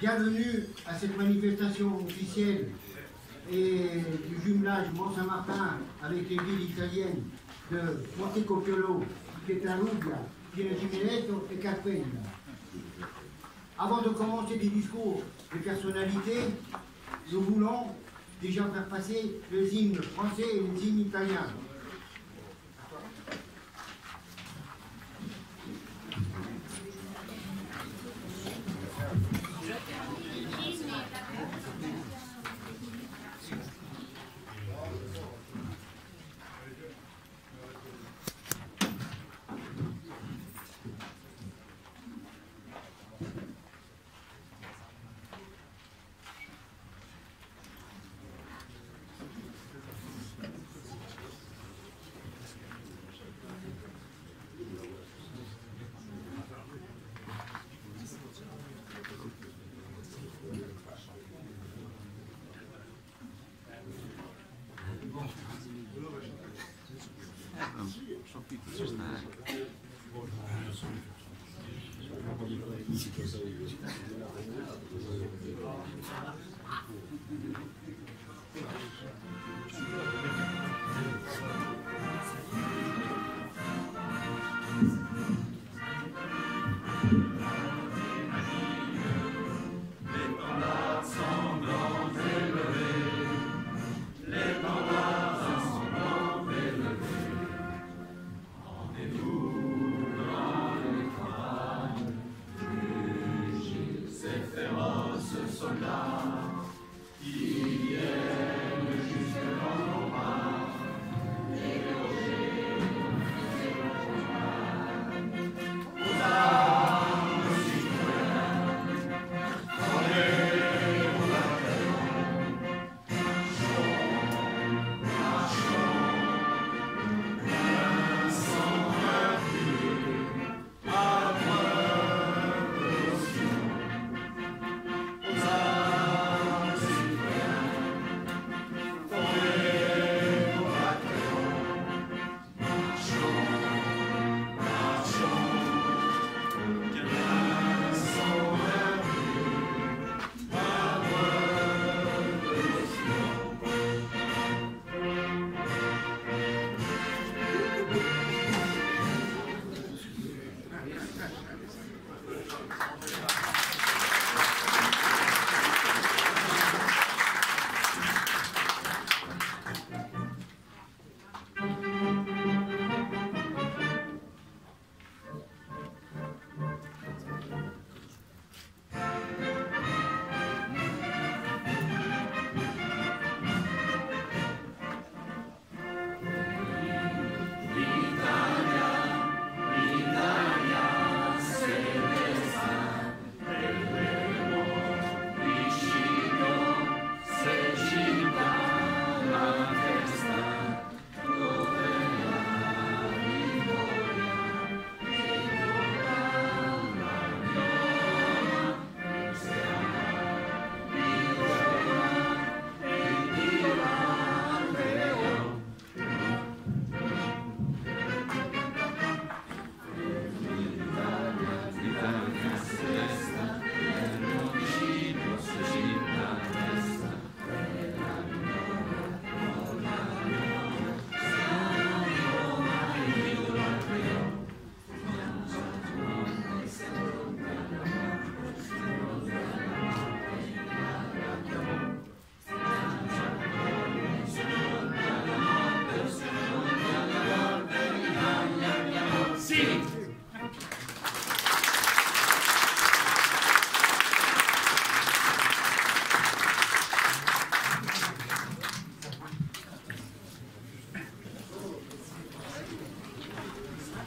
Bienvenue à cette manifestation officielle et du jumelage Mont-Saint-Martin avec les villes italiennes de Montecopiolo, Pietraluglia, Piero Gimiletto et Carpella. Avant de commencer des discours de personnalités, nous voulons déjà faire passer les hymnes français et les hymnes italiens.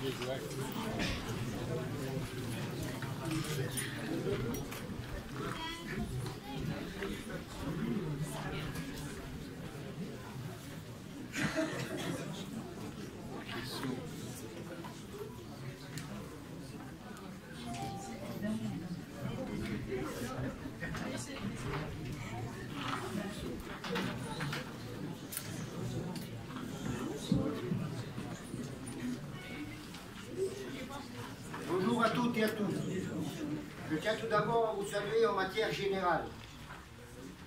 Thank you. Saluer en matière générale.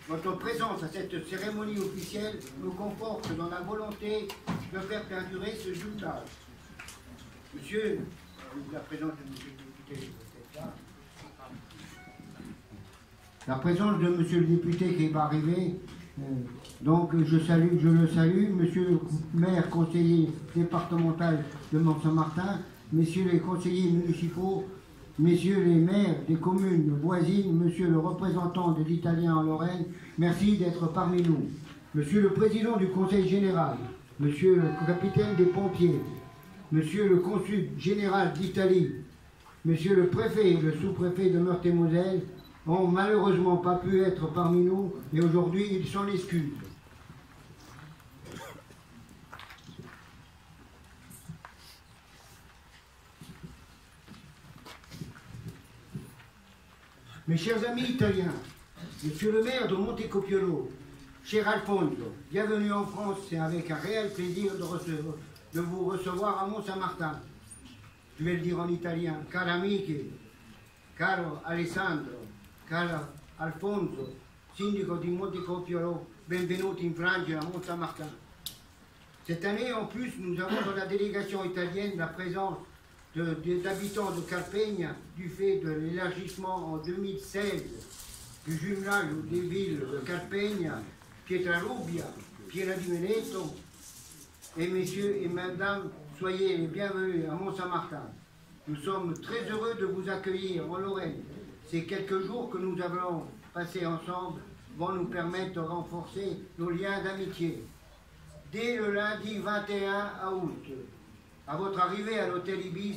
Votre présence à cette cérémonie officielle nous conforte dans la volonté de faire perdurer ce jumelage. Monsieur, la présence de monsieur le député, La présence de monsieur le député qui va arriver, donc je salue, je le salue, monsieur le maire conseiller départemental de Mont-Saint-Martin, messieurs les conseillers municipaux, messieurs les maires des communes voisines, monsieur le représentant de l'Italien en Lorraine, merci d'être parmi nous. Monsieur le président du Conseil général, monsieur le capitaine des pompiers, monsieur le consul général d'Italie, monsieur le préfet et le sous-préfet de Meurthe-et-Moselle n'ont malheureusement pas pu être parmi nous et aujourd'hui ils s'en excusent. Mes chers amis italiens, Monsieur le maire de Montecopiolo, cher Alfonso, bienvenue en France, c'est avec un réel plaisir de, vous recevoir à Mont-Saint-Martin. Je vais le dire en italien, caro amici, caro Alessandro, caro Alfonso, sindaco di Montecopiolo, benvenuti in Francia à Mont-Saint-Martin. Cette année, en plus, nous avons dans la délégation italienne la présence des habitants de Carpegna du fait de l'élargissement en 2016 du jumelage des villes de Carpegna, Pietrarubia, Piera di Veneto. Et messieurs et mesdames, soyez les bienvenus à Mont-Saint-Martin. Nous sommes très heureux de vous accueillir en Lorraine. Ces quelques jours que nous avons passés ensemble vont nous permettre de renforcer nos liens d'amitié. Dès le lundi 21 août, à votre arrivée à l'hôtel Ibis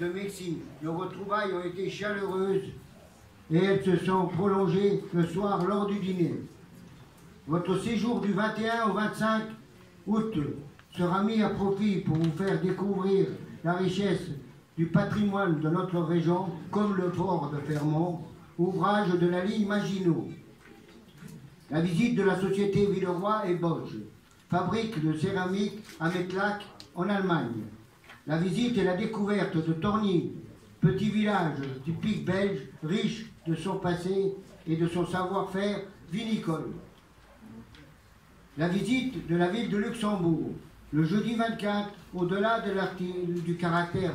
de Messine, nos retrouvailles ont été chaleureuses et elles se sont prolongées le soir lors du dîner. Votre séjour du 21 au 25 août sera mis à profit pour vous faire découvrir la richesse du patrimoine de notre région, comme le fort de Fermont, ouvrage de la ligne Maginot. La visite de la société Villeroy et Bosch, fabrique de céramique à Metlac en Allemagne. La visite et la découverte de Torny, petit village typique belge, riche de son passé et de son savoir-faire vinicole. La visite de la ville de Luxembourg, le jeudi 24, au-delà de du caractère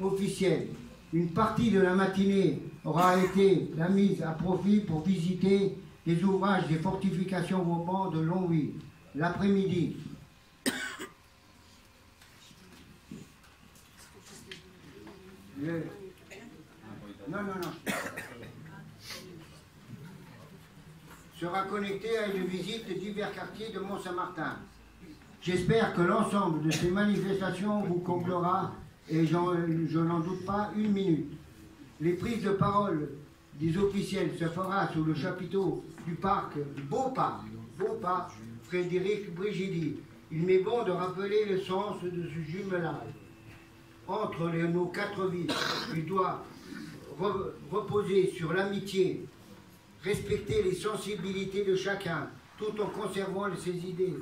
officiel, une partie de la matinée aura été la mise à profit pour visiter les ouvrages des fortifications vauban de Longwy. L'après-midi, Non, non, non. Sera connecté à une visite de divers quartiers de Mont-Saint-Martin. J'espère que l'ensemble de ces manifestations vous comblera et je n'en doute pas une minute. Les prises de parole des officiels se fera sous le chapiteau du parc, beau parc, beau parc, Frédéric Brigidi. Il m'est bon de rappeler le sens de ce jumelage entre nos quatre villes. Il doit reposer sur l'amitié, respecter les sensibilités de chacun, tout en conservant ses idées.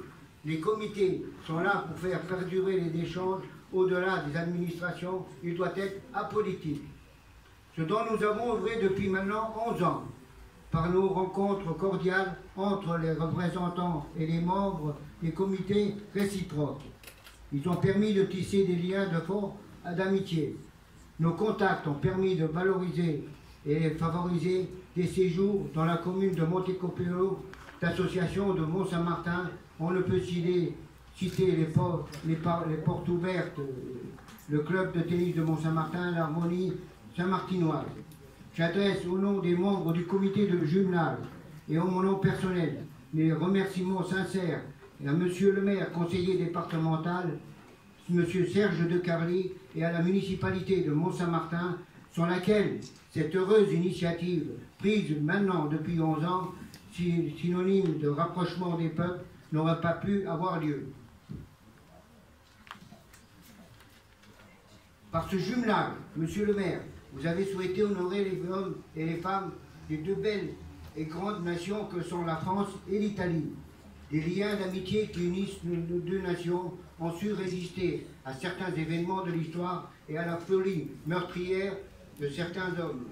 Les comités sont là pour faire perdurer les échanges au-delà des administrations. Il doit être apolitique. Ce dont nous avons œuvré depuis maintenant 11 ans, par nos rencontres cordiales entre les représentants et les membres des comités réciproques. Ils ont permis de tisser des liens de fort d'amitié. Nos contacts ont permis de valoriser et favoriser des séjours dans la commune de Montecopiolo, l'association de Mont-Saint-Martin. On ne peut citer, citer les, portes, les, portes ouvertes, le club de tennis de Mont-Saint-Martin, l'harmonie saint-martinoise. J'adresse au nom des membres du comité de jumelage et au mon nom personnel mes remerciements sincères à Monsieur le maire, conseiller départemental, M. Serge de Carly et à la municipalité de Mont-Saint-Martin, sur laquelle cette heureuse initiative, prise maintenant depuis 11 ans, synonyme de rapprochement des peuples, n'aurait pas pu avoir lieu. Par ce jumelage, Monsieur le maire, vous avez souhaité honorer les hommes et les femmes des deux belles et grandes nations que sont la France et l'Italie. Des liens d'amitié qui unissent nos deux nations ont su résister à certains événements de l'histoire et à la folie meurtrière de certains hommes.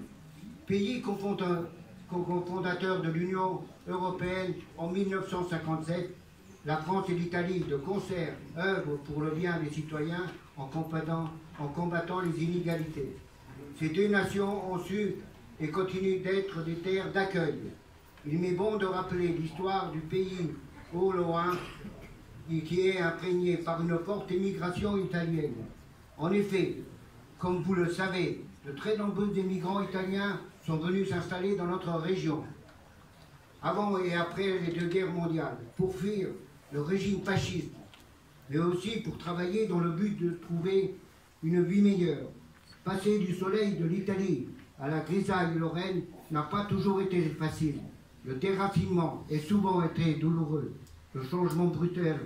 Pays cofondateur de l'Union européenne en 1957, la France et l'Italie, de concert, œuvrent pour le bien des citoyens en combattant les inégalités. Ces deux nations ont su et continuent d'être des terres d'accueil. Il m'est bon de rappeler l'histoire du pays au loin qui est imprégné par une forte émigration italienne. En effet, comme vous le savez, de très nombreux émigrants italiens sont venus s'installer dans notre région, avant et après les deux guerres mondiales, pour fuir le régime fasciste, mais aussi pour travailler dans le but de trouver une vie meilleure. Passer du soleil de l'Italie à la grisaille lorraine n'a pas toujours été facile. Le terrafinement est souvent été douloureux. Le changement brutal,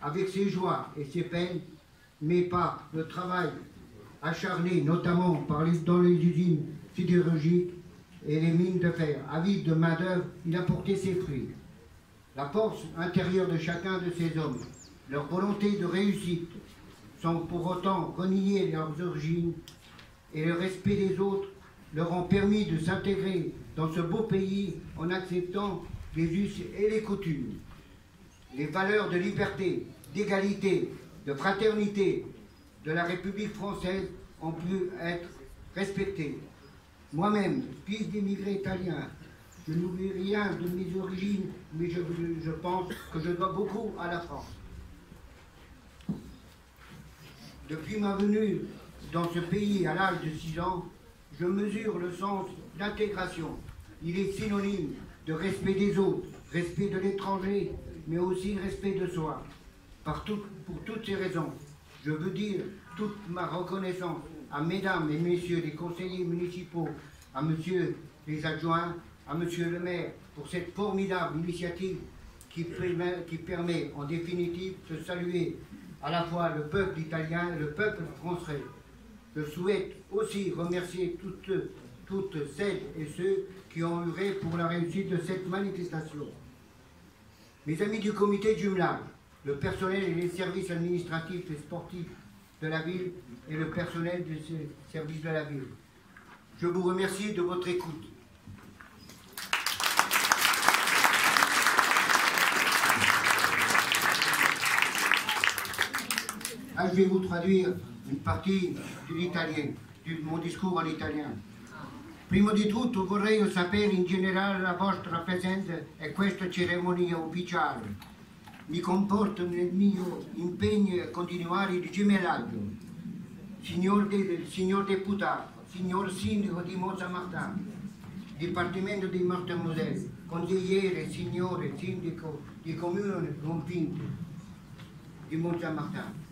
avec ses joies et ses peines, mais pas le travail acharné, notamment par dans les usines sidérurgiques et les mines de fer, avides de main-d'œuvre, il a porté ses fruits. La force intérieure de chacun de ces hommes, leur volonté de réussite, sans pour autant renier leurs origines et le respect des autres, leur ont permis de s'intégrer dans ce beau pays en acceptant les us et les coutumes. Les valeurs de liberté, d'égalité, de fraternité de la République française ont pu être respectées. Moi-même, fils d'immigrés italiens, je n'oublie rien de mes origines, mais je, je, pense que je dois beaucoup à la France. Depuis ma venue dans ce pays à l'âge de 6 ans, je mesure le sens d'intégration. Il est synonyme de respect des autres, respect de l'étranger, mais aussi respect de soi. pour toutes ces raisons, je veux dire toute ma reconnaissance à mesdames et messieurs les conseillers municipaux, à monsieur les adjoints, à monsieur le maire, pour cette formidable initiative qui permet, qui permet en définitive de saluer à la fois le peuple italien et le peuple français. Je souhaite aussi remercier toutes, celles et ceux qui ont œuvré pour la réussite de cette manifestation. Mes amis du comité de jumelage, le personnel et les services administratifs et sportifs de la ville et le personnel des services de la ville. Je vous remercie de votre écoute. Ah, je vais vous traduire une partie de l'italien, de mon discours en italien. Prima di tutto vorrei sapere in generale la vostra presenza e questa cerimonia ufficiale mi comporto nel mio impegno a continuare il gemellaggio. Signor, de, signor deputato, signor sindaco di Martin, Dipartimento di Martin consigliere, signore sindaco di comune convinto di Martin,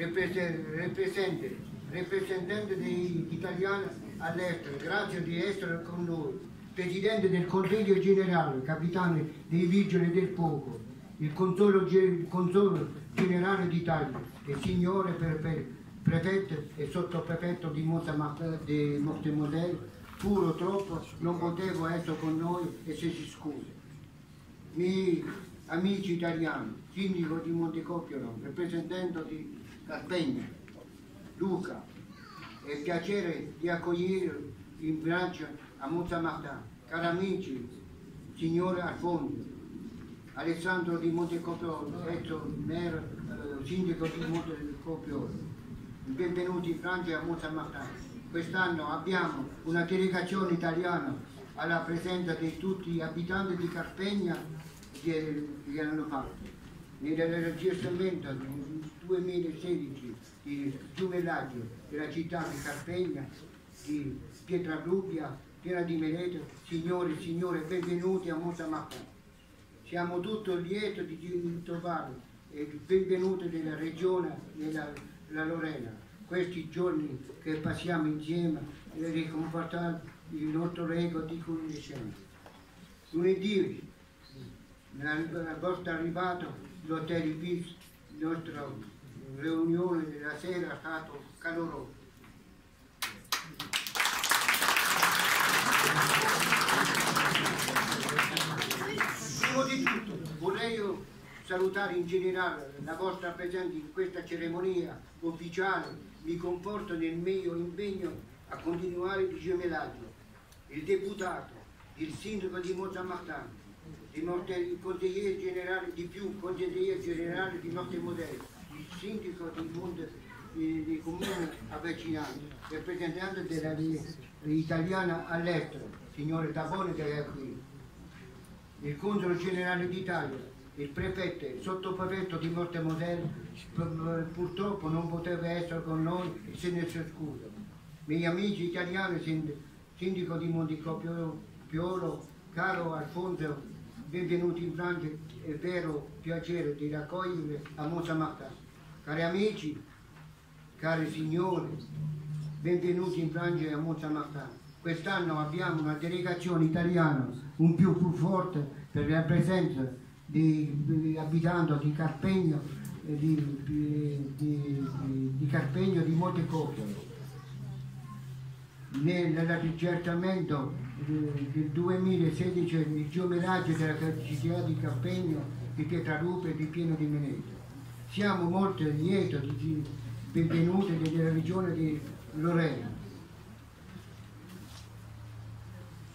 rappresentante, rappresentante degli italiani all'estero, grazie di essere con noi Presidente del Consiglio Generale, Capitano dei Vigili del Fuoco, il Consolo, il Consolo Generale d'Italia, il Signore Prefetto e Sottoprefetto di Montemodel, purtroppo non potevo essere con noi e se si scusa. Miei amici italiani, sindaco di Montecopiolo, rappresentante di Carpegna, Luca, è piacere di accogliere in braccio a Montamartin, cari amici, signore Alfonso, Alessandro di Montecopiolo, ex mayor, eh, sindaco di Montecopiolo, benvenuti in Francia a Montamartin. Quest'anno abbiamo una delegazione italiana alla presenza di tutti gli abitanti di Carpegna che, che hanno fatto. Nell'aggiustamento del 2016 di giuvellaggio della città di Carpegna, di Pietrarubbia, piena di merito, signori e signore, benvenuti a Montamartin. Siamo tutto lieto di trovarvi e benvenuti nella regione della Lorena. Questi giorni che passiamo insieme e riconfortare il nostro ego di conoscenza. Lunedì, nella vostra arrivata, l'hotel Ibis, la nostra riunione della sera è stato caloroso. Prima di tutto vorrei salutare in generale la vostra presenza in questa cerimonia ufficiale, mi comporto nel mio impegno a continuare il gemellaggio, il deputato, il sindaco di Monza Martano, il consigliere generale di più, consigliere generale di Norte Modello, sindaco di Monte dei comuni avvicinati, rappresentante dell'italiana all'estero, signore Tabone che è qui, il console generale d'Italia, il prefetto, il sottoprefetto di Montemodel purtroppo non poteva essere con noi e se ne scusa. Miei amici italiani, sindaco di Monticopiolo, caro Alfonso, benvenuti in Francia, è vero piacere di raccogliervi a Monsamartin. Cari amici, cari signori, benvenuti in Francia e a Monsamartin. Quest'anno abbiamo una delegazione italiana un più, più forte per la presenza di, di abitanti di Carpegno di, di, di, di Carpegno di Montecopiolo. Nell'accertamento del 2016 il geomeraggio della città di Carpegno, di Pietrarupe e di Pieno di Menezza. Siamo molto lieti di benvenuti della regione di Lorena.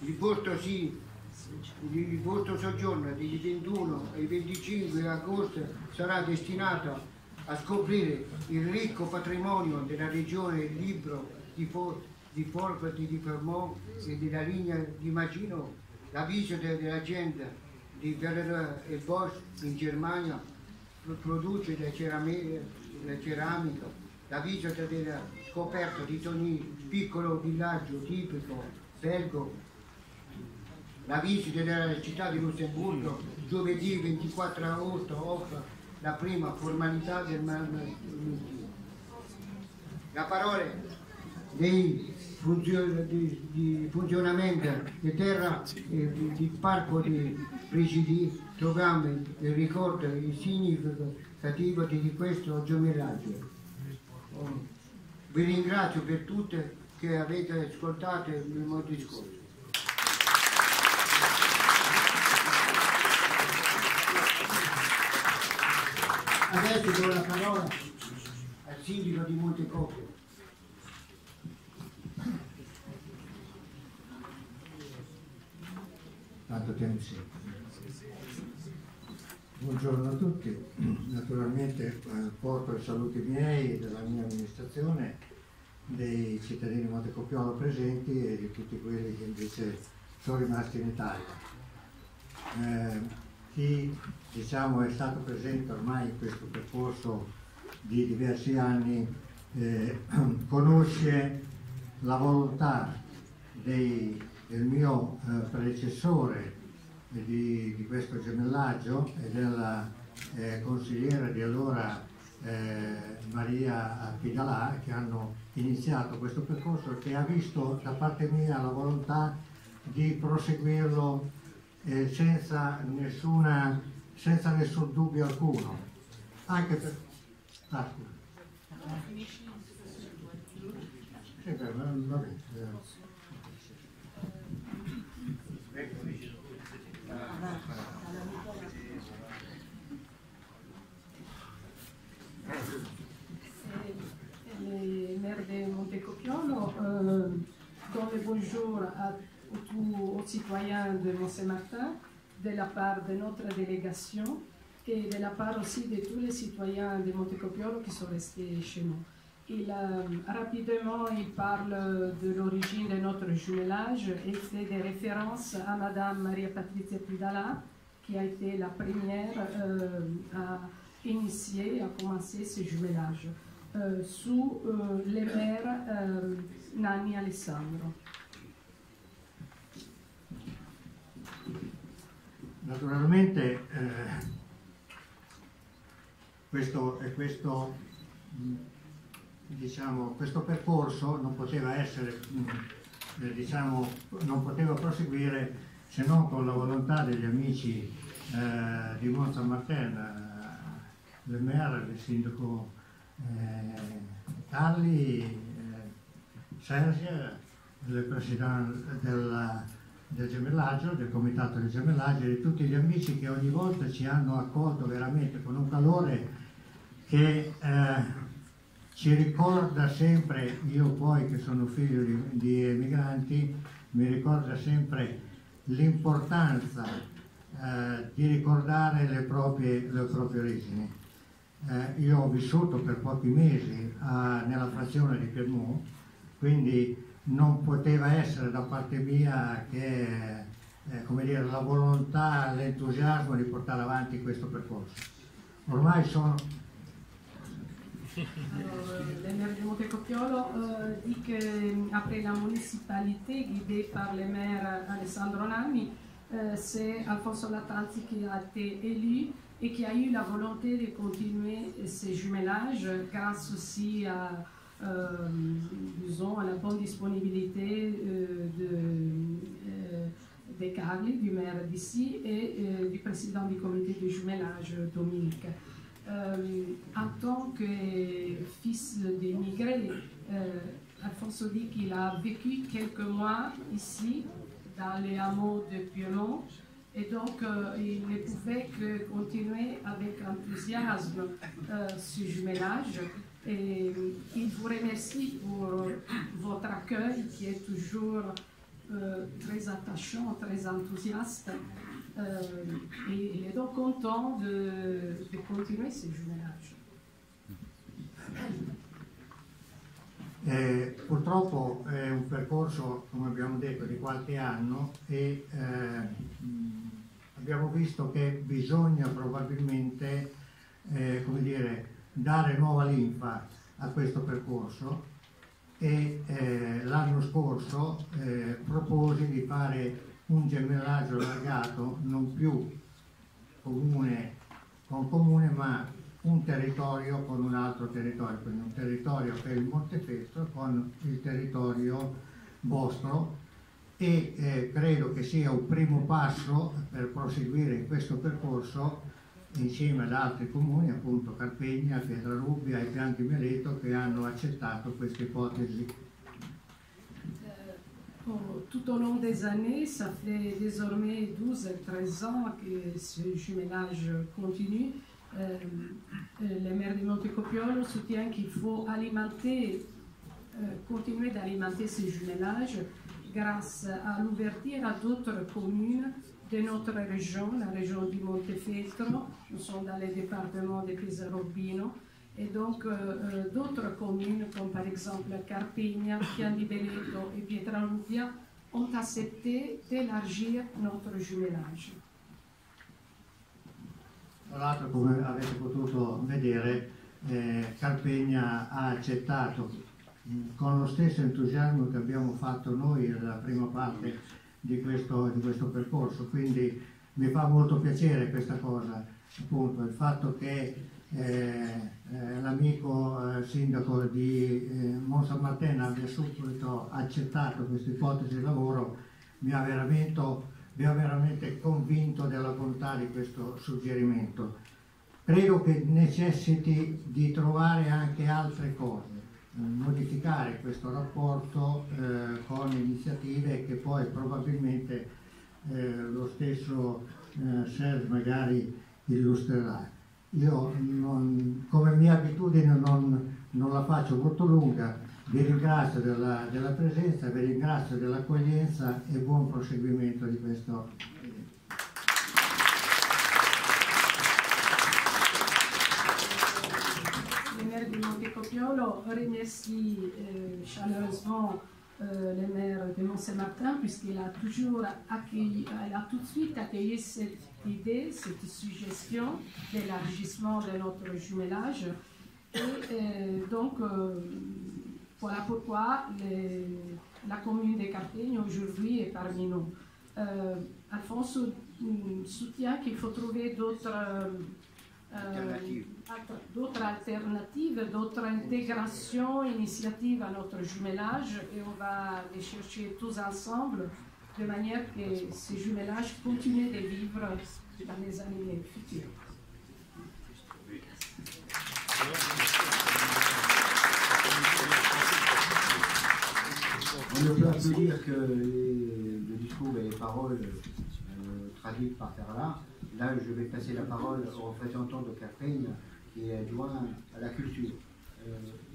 Il vostro, sì, il vostro soggiorno dal 21 al 25 agosto sarà destinato a scoprire il ricco patrimonio della regione il libro di, For, di Forfatti di Fermont e della linea di Magino, la visita dell'azienda di Ferrer e Bosch in Germania produce la ceramica, la ceramica, la visita della scoperta di Tony, piccolo villaggio tipico belgo. La visita della città di Lussemburgo giovedì 24 agosto offre la prima formalità del La parola dei funzion di, funzionamento di terra e di, parco di Brigidi troviamo il ricordo il significativo di questo giomellaggio. Vi ringrazio per tutte che avete ascoltato il mio discorso. Adesso do la parola al sindaco di Montecopio. Tanto tempo sì. Buongiorno a tutti, naturalmente eh, porto i saluti miei e della mia amministrazione, dei cittadini di Montecopiolo presenti e di tutti quelli che invece sono rimasti in Italia. Eh, chi diciamo, è stato presente ormai in questo percorso di diversi anni eh, conosce la volontà dei, del mio eh, predecessore di, di, questo gemellaggio e della eh, consigliera di allora eh, Maria Pidalà che hanno iniziato questo percorso che ha visto da parte mia la volontà di proseguirlo eh, senza, nessuna, senza nessun dubbio alcuno. Anche per... Ah, sì, beh, va bene. Euh, le bonjour à aux, citoyens de Mont-Saint-Martin de la part de notre délégation et de la part aussi de tous les citoyens de Montecopiolo qui sont restés chez nous. Il, euh, rapidement, il parle de l'origine de notre jumelage et fait des références à Madame Maria Patrizia Pidala, qui a été la première euh, à initier, à commencer ce jumelage, euh, sous les mères Nanni Alessandro. Naturalmente eh, questo, questo, diciamo, questo, percorso non poteva essere, eh, diciamo, non poteva proseguire se non con la volontà degli amici eh, di Monza Martin, eh, del maire, del sindaco eh, Calli, eh, Sergio, del presidente della del gemellaggio, del comitato del gemellaggio e di tutti gli amici che ogni volta ci hanno accolto veramente con un calore che eh, ci ricorda sempre, io poi che sono figlio di, di emigranti, mi ricorda sempre l'importanza eh, di ricordare le proprie, le proprie origini. Eh, io ho vissuto per pochi mesi a, nella frazione di Piedmont, quindi non poteva essere da parte mia che eh, dire, la volontà, l'entusiasmo di portare avanti questo percorso. Ormai sono... Alors, le maire de Montecopiolo euh, dit qu'après la municipalité guidée par le maire Alessandro Nani, euh, c'est Alfonso Latanzi qui a été élu et qui a eu la volonté de continuer ces jumelages grâce aussi à, euh, disons, à la bonne disponibilité euh, de, euh, des Carli, du maire d'ici, et euh, du président du comité de jumelage, Dominique. Euh, en tant que fils d'émigrés, euh, Alfonso dit qu'il a vécu quelques mois ici, dans les hameaux de Piemont, et donc euh, il ne pouvait que continuer avec enthousiasme ce jumelage. Et il vous remercie pour votre accueil qui est toujours très attachant, très enthousiaste. Euh, et il est donc content de, de continuer ce jumelage. Eh, purtroppo è un percorso, come abbiamo detto, di qualche anno e eh, abbiamo visto che bisogna probabilmente eh, dire, dare nuova linfa a questo percorso e eh, l'anno scorso eh, proposi di fare un gemellaggio allargato non più comune con comune ma un territorio con un altro territorio, quindi un territorio per il Montefestro con il territorio vostro e eh, credo che sia un primo passo per proseguire in questo percorso insieme ad altri comuni, appunto Carpegna, Pietrarubbia e Pianti Meleto che hanno accettato questa ipotesi. Tout au long des années, ça fait désormais 12 et 13 ans que ce jumelage continue. Euh, euh, le maire de Montecopiolo soutient qu'il faut alimenter, euh, continuer d'alimenter ce jumelage grâce à l'ouverture à d'autres communes de notre région, la région du Montefeltro. Nous sommes dans le département de Pesaro-Urbino. Et donc, euh, euh, d'autres communes, comme par exemple Carpegna, Pian di Beleto et Pietralubbia, ont accepté d'élargir notre jumelage. Tra l'altro, come avete potuto vedere, eh, Carpegna ha accettato mh, con lo stesso entusiasmo che abbiamo fatto noi nella prima parte di questo, di questo percorso, quindi mi fa molto piacere questa cosa, appunto il fatto che l'amico eh, sindaco di eh, Monza Martena abbia subito accettato questa ipotesi di lavoro mi ha veramente, mi ha veramente convinto della bontà di questo suggerimento. Credo che necessiti di trovare anche altre cose, eh, modificare questo rapporto eh, con iniziative che poi probabilmente eh, lo stesso eh, Serge magari illustrerà. Io non- come mia abitudine non, non la faccio molto lunga, vi ringrazio della, della presenza, vi ringrazio dell'accoglienza e buon proseguimento di questo. Maire de Montecopiolo remercie euh, chaleureusement euh, le maire de Mont-Saint-Martin puisqu'il a toujours accueilli, elle a tout de suite accueilli cette idée, cette suggestion d'élargissement de notre jumelage. Et euh, donc, euh, voilà pourquoi les- la commune de Carpegna aujourd'hui est parmi nous. Euh, Alphonse mm, soutient qu'il faut trouver d'autres d'autres alternatives, d'autres intégrations, initiatives à notre jumelage et on va les chercher tous ensemble de manière que ces jumelages continuent de vivre dans les années futures. On ne peut applaudir que les- le discours et les paroles euh, traduites par Carla. Là, je vais passer la parole au représentant de Carpeigne qui est adjoint à la culture. eh,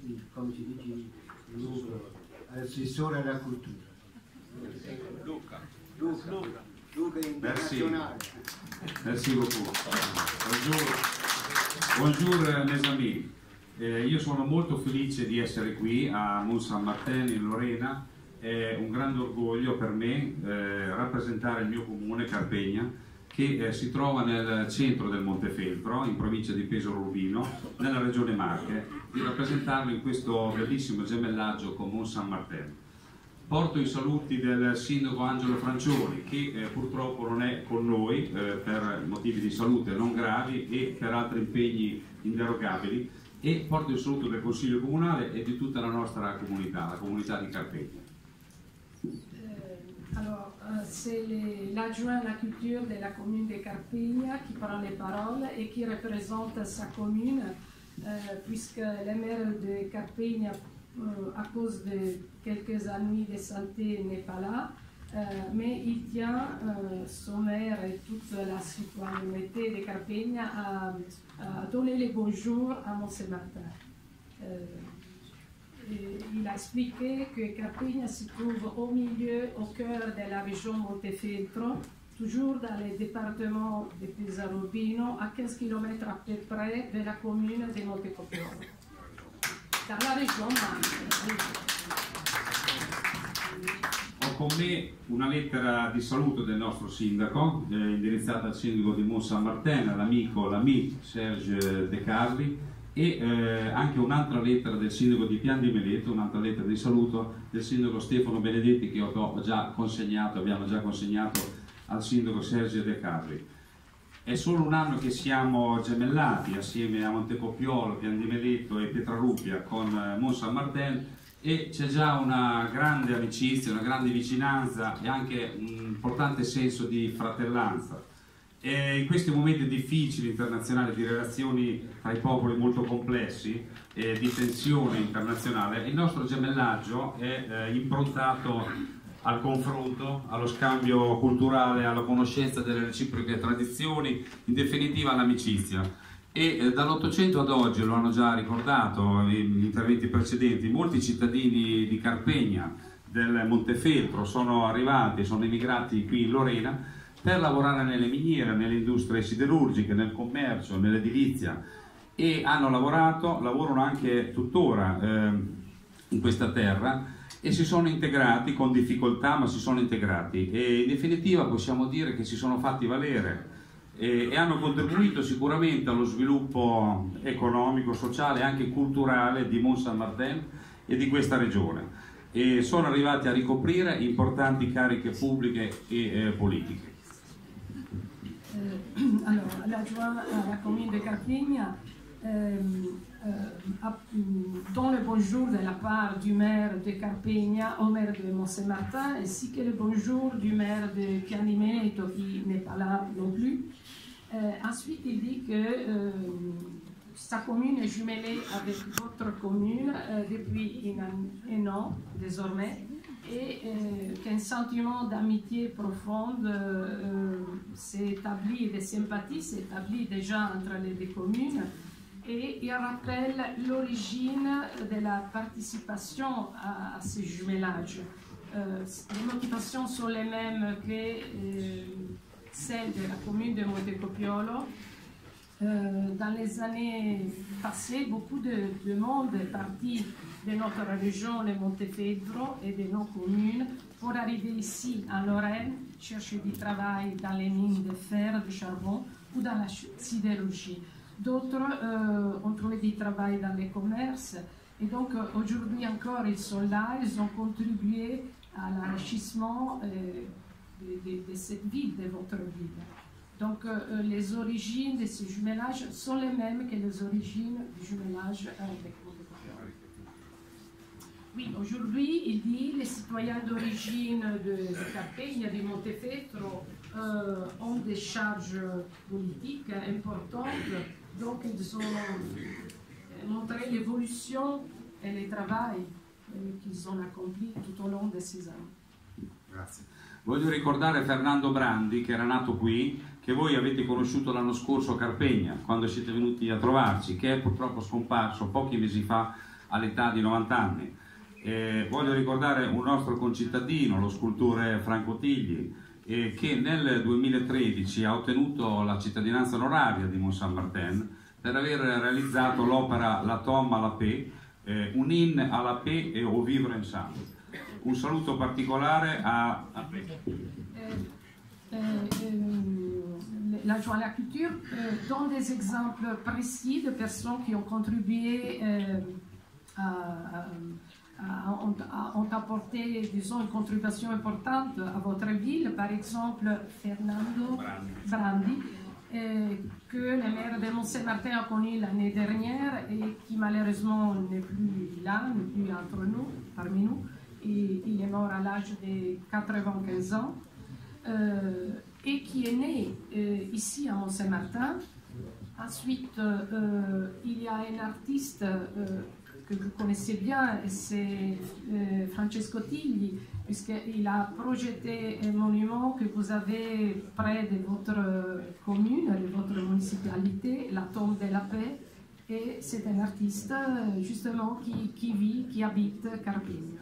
il, come si dice, Luca, assessore alla cultura. Luca. Luca, Luca internazionale. Merci beaucoup. Bonjour, Bonjour mes amis. Eh, io sono molto felice di essere qui a Mont Saint-Martin in Lorena. È un grande orgoglio per me eh, rappresentare il mio comune Carpegna che eh, si trova nel centro del Montefeltro, in provincia di Pesaro Urbino, nella regione Marche, di rappresentarlo in questo bellissimo gemellaggio con Mont Saint-Martin. Porto i saluti del sindaco Angelo Francioni che eh, purtroppo non è con noi eh, per motivi di salute non gravi e per altri impegni inderogabili e porto il saluto del Consiglio Comunale e di tutta la nostra comunità, la comunità di Carpegna. Euh, alors, euh, c'est l'adjoint à la culture de la commune de Carpegna qui prend les paroles et qui représente sa commune, euh, puisque le maire de euh, à cause de quelques années de santé, n'est pas là. Euh, mais il tient, euh, son maire et toute la citoyenneté de Carpegna à, donner les bonjours à. Euh, et il a expliqué que Carpegna se trouve au milieu, au cœur de la région Montefeltro, toujours dans le département de Pesaro Urbino, à 15 km à peu près de la commune de Montecopiolo. Région Marche. Ho con me una lettera di saluto del nostro sindaco, eh, indirizzata al sindaco di Mont Saint-Martin, all'amico, l'amico Serge De Carli, e eh, anche un'altra lettera del sindaco di Pian di Meleto, un'altra lettera di saluto del sindaco Stefano Benedetti che ho già consegnato, abbiamo già consegnato al sindaco Serge De Carli. È solo un anno che siamo gemellati assieme a Montecopiolo, Pian di Meletto e Pietrarupia con eh, Mont Saint-Martin e c'è già una grande amicizia, una grande vicinanza e anche un importante senso di fratellanza. E in questi momenti difficili internazionali di relazioni tra i popoli molto complessi e di tensione internazionale, il nostro gemellaggio è eh, improntato al confronto, allo scambio culturale, alla conoscenza delle reciproche tradizioni, in definitiva all'amicizia. E eh, dall'Ottocento ad oggi, lo hanno già ricordato gli interventi precedenti, molti cittadini di Carpegna, del Montefeltro, sono arrivati, sono emigrati qui in Lorena per lavorare nelle miniere, nelle industrie siderurgiche, nel commercio, nell'edilizia e hanno lavorato, lavorano anche tuttora eh, in questa terra e si sono integrati con difficoltà, ma si sono integrati. E in definitiva possiamo dire che si sono fatti valere. E, e hanno contribuito sicuramente allo sviluppo economico, sociale e anche culturale di Mont Saint-Martin e di questa regione. E sono arrivati a ricoprire importanti cariche pubbliche e eh, politiche. Euh, la commune de Carpegna, euh, euh, a- dont le bonjour de la part du maire de Carpegna au maire de Mont-Saint-Martin, ainsi que le bonjour du maire de Pianimeto, qui n'est pas là non plus. Euh, ensuite, il dit que euh, sa commune est jumelée avec votre commune euh, depuis un, an désormais et euh, qu'un sentiment d'amitié profonde euh, euh, s'est établi, de sympathie déjà entre les deux communes. Et il rappelle l'origine de la participation à, à ces jumelages. Euh, les motivations sont les mêmes que euh, celles de la commune de Montecopiolo. Euh, dans les années passées, beaucoup de, de monde est parti de notre région, le Montefeltro, et de nos communes pour arriver ici, en Lorraine, chercher du travail dans les mines de fer, de charbon ou dans la sidérurgie. D'autres euh, ont trouvé du travail dans les commerces. Et donc, euh, aujourd'hui encore, ils sont là, ils ont contribué à l'enrichissement euh, de, cette ville, de votre ville. Donc, les origines de ces jumelages sont les mêmes que les origines du jumelage avec. Oui, aujourd'hui, il dit les citoyens d'origine de, Carpegna, de Montefeltro, euh, ont des charges politiques importantes, donc ils ont euh, montré l'évolution et le travail qu'ils ont accompli tout au long de ces années. Grazie. Voglio ricordare Fernando Brandi che era nato qui che voi avete conosciuto l'anno scorso a Carpegna, quando siete venuti a trovarci, che è purtroppo scomparso pochi mesi fa all'età di 90 anni. Eh, voglio ricordare un nostro concittadino, lo scultore Franco Tigli, eh, che nel 2013 ha ottenuto la cittadinanza onoraria di Mont Saint-Martin per aver realizzato l'opera La Tombe à la Paix, eh, un in à la paix et au vivre ensemble. Un saluto particolare a... a... Euh, euh, l'adjoint à la culture euh, donne des exemples précis de personnes qui ont contribué euh, à- à- ont, apporté, disons, une contribution importante à votre ville. Par exemple, Fernando Brandi, euh, que le maire de Mont-Saint-Martin a connu l'année dernière et qui malheureusement n'est plus là, n'est plus entre nous, parmi nous. Et il est mort à l'âge de 95 ans. Euh, et qui est né euh, ici à Mont-Saint-Martin. Ensuite, euh, il y a un artiste euh, vous connaissez bien, c'est euh, Francesco Tigli, puisqu'il a projeté un monument que vous avez près de votre commune, de votre municipalité, la tombe de la paix. Et c'est un artiste euh, justement qui, qui vit, qui habite Carpegna.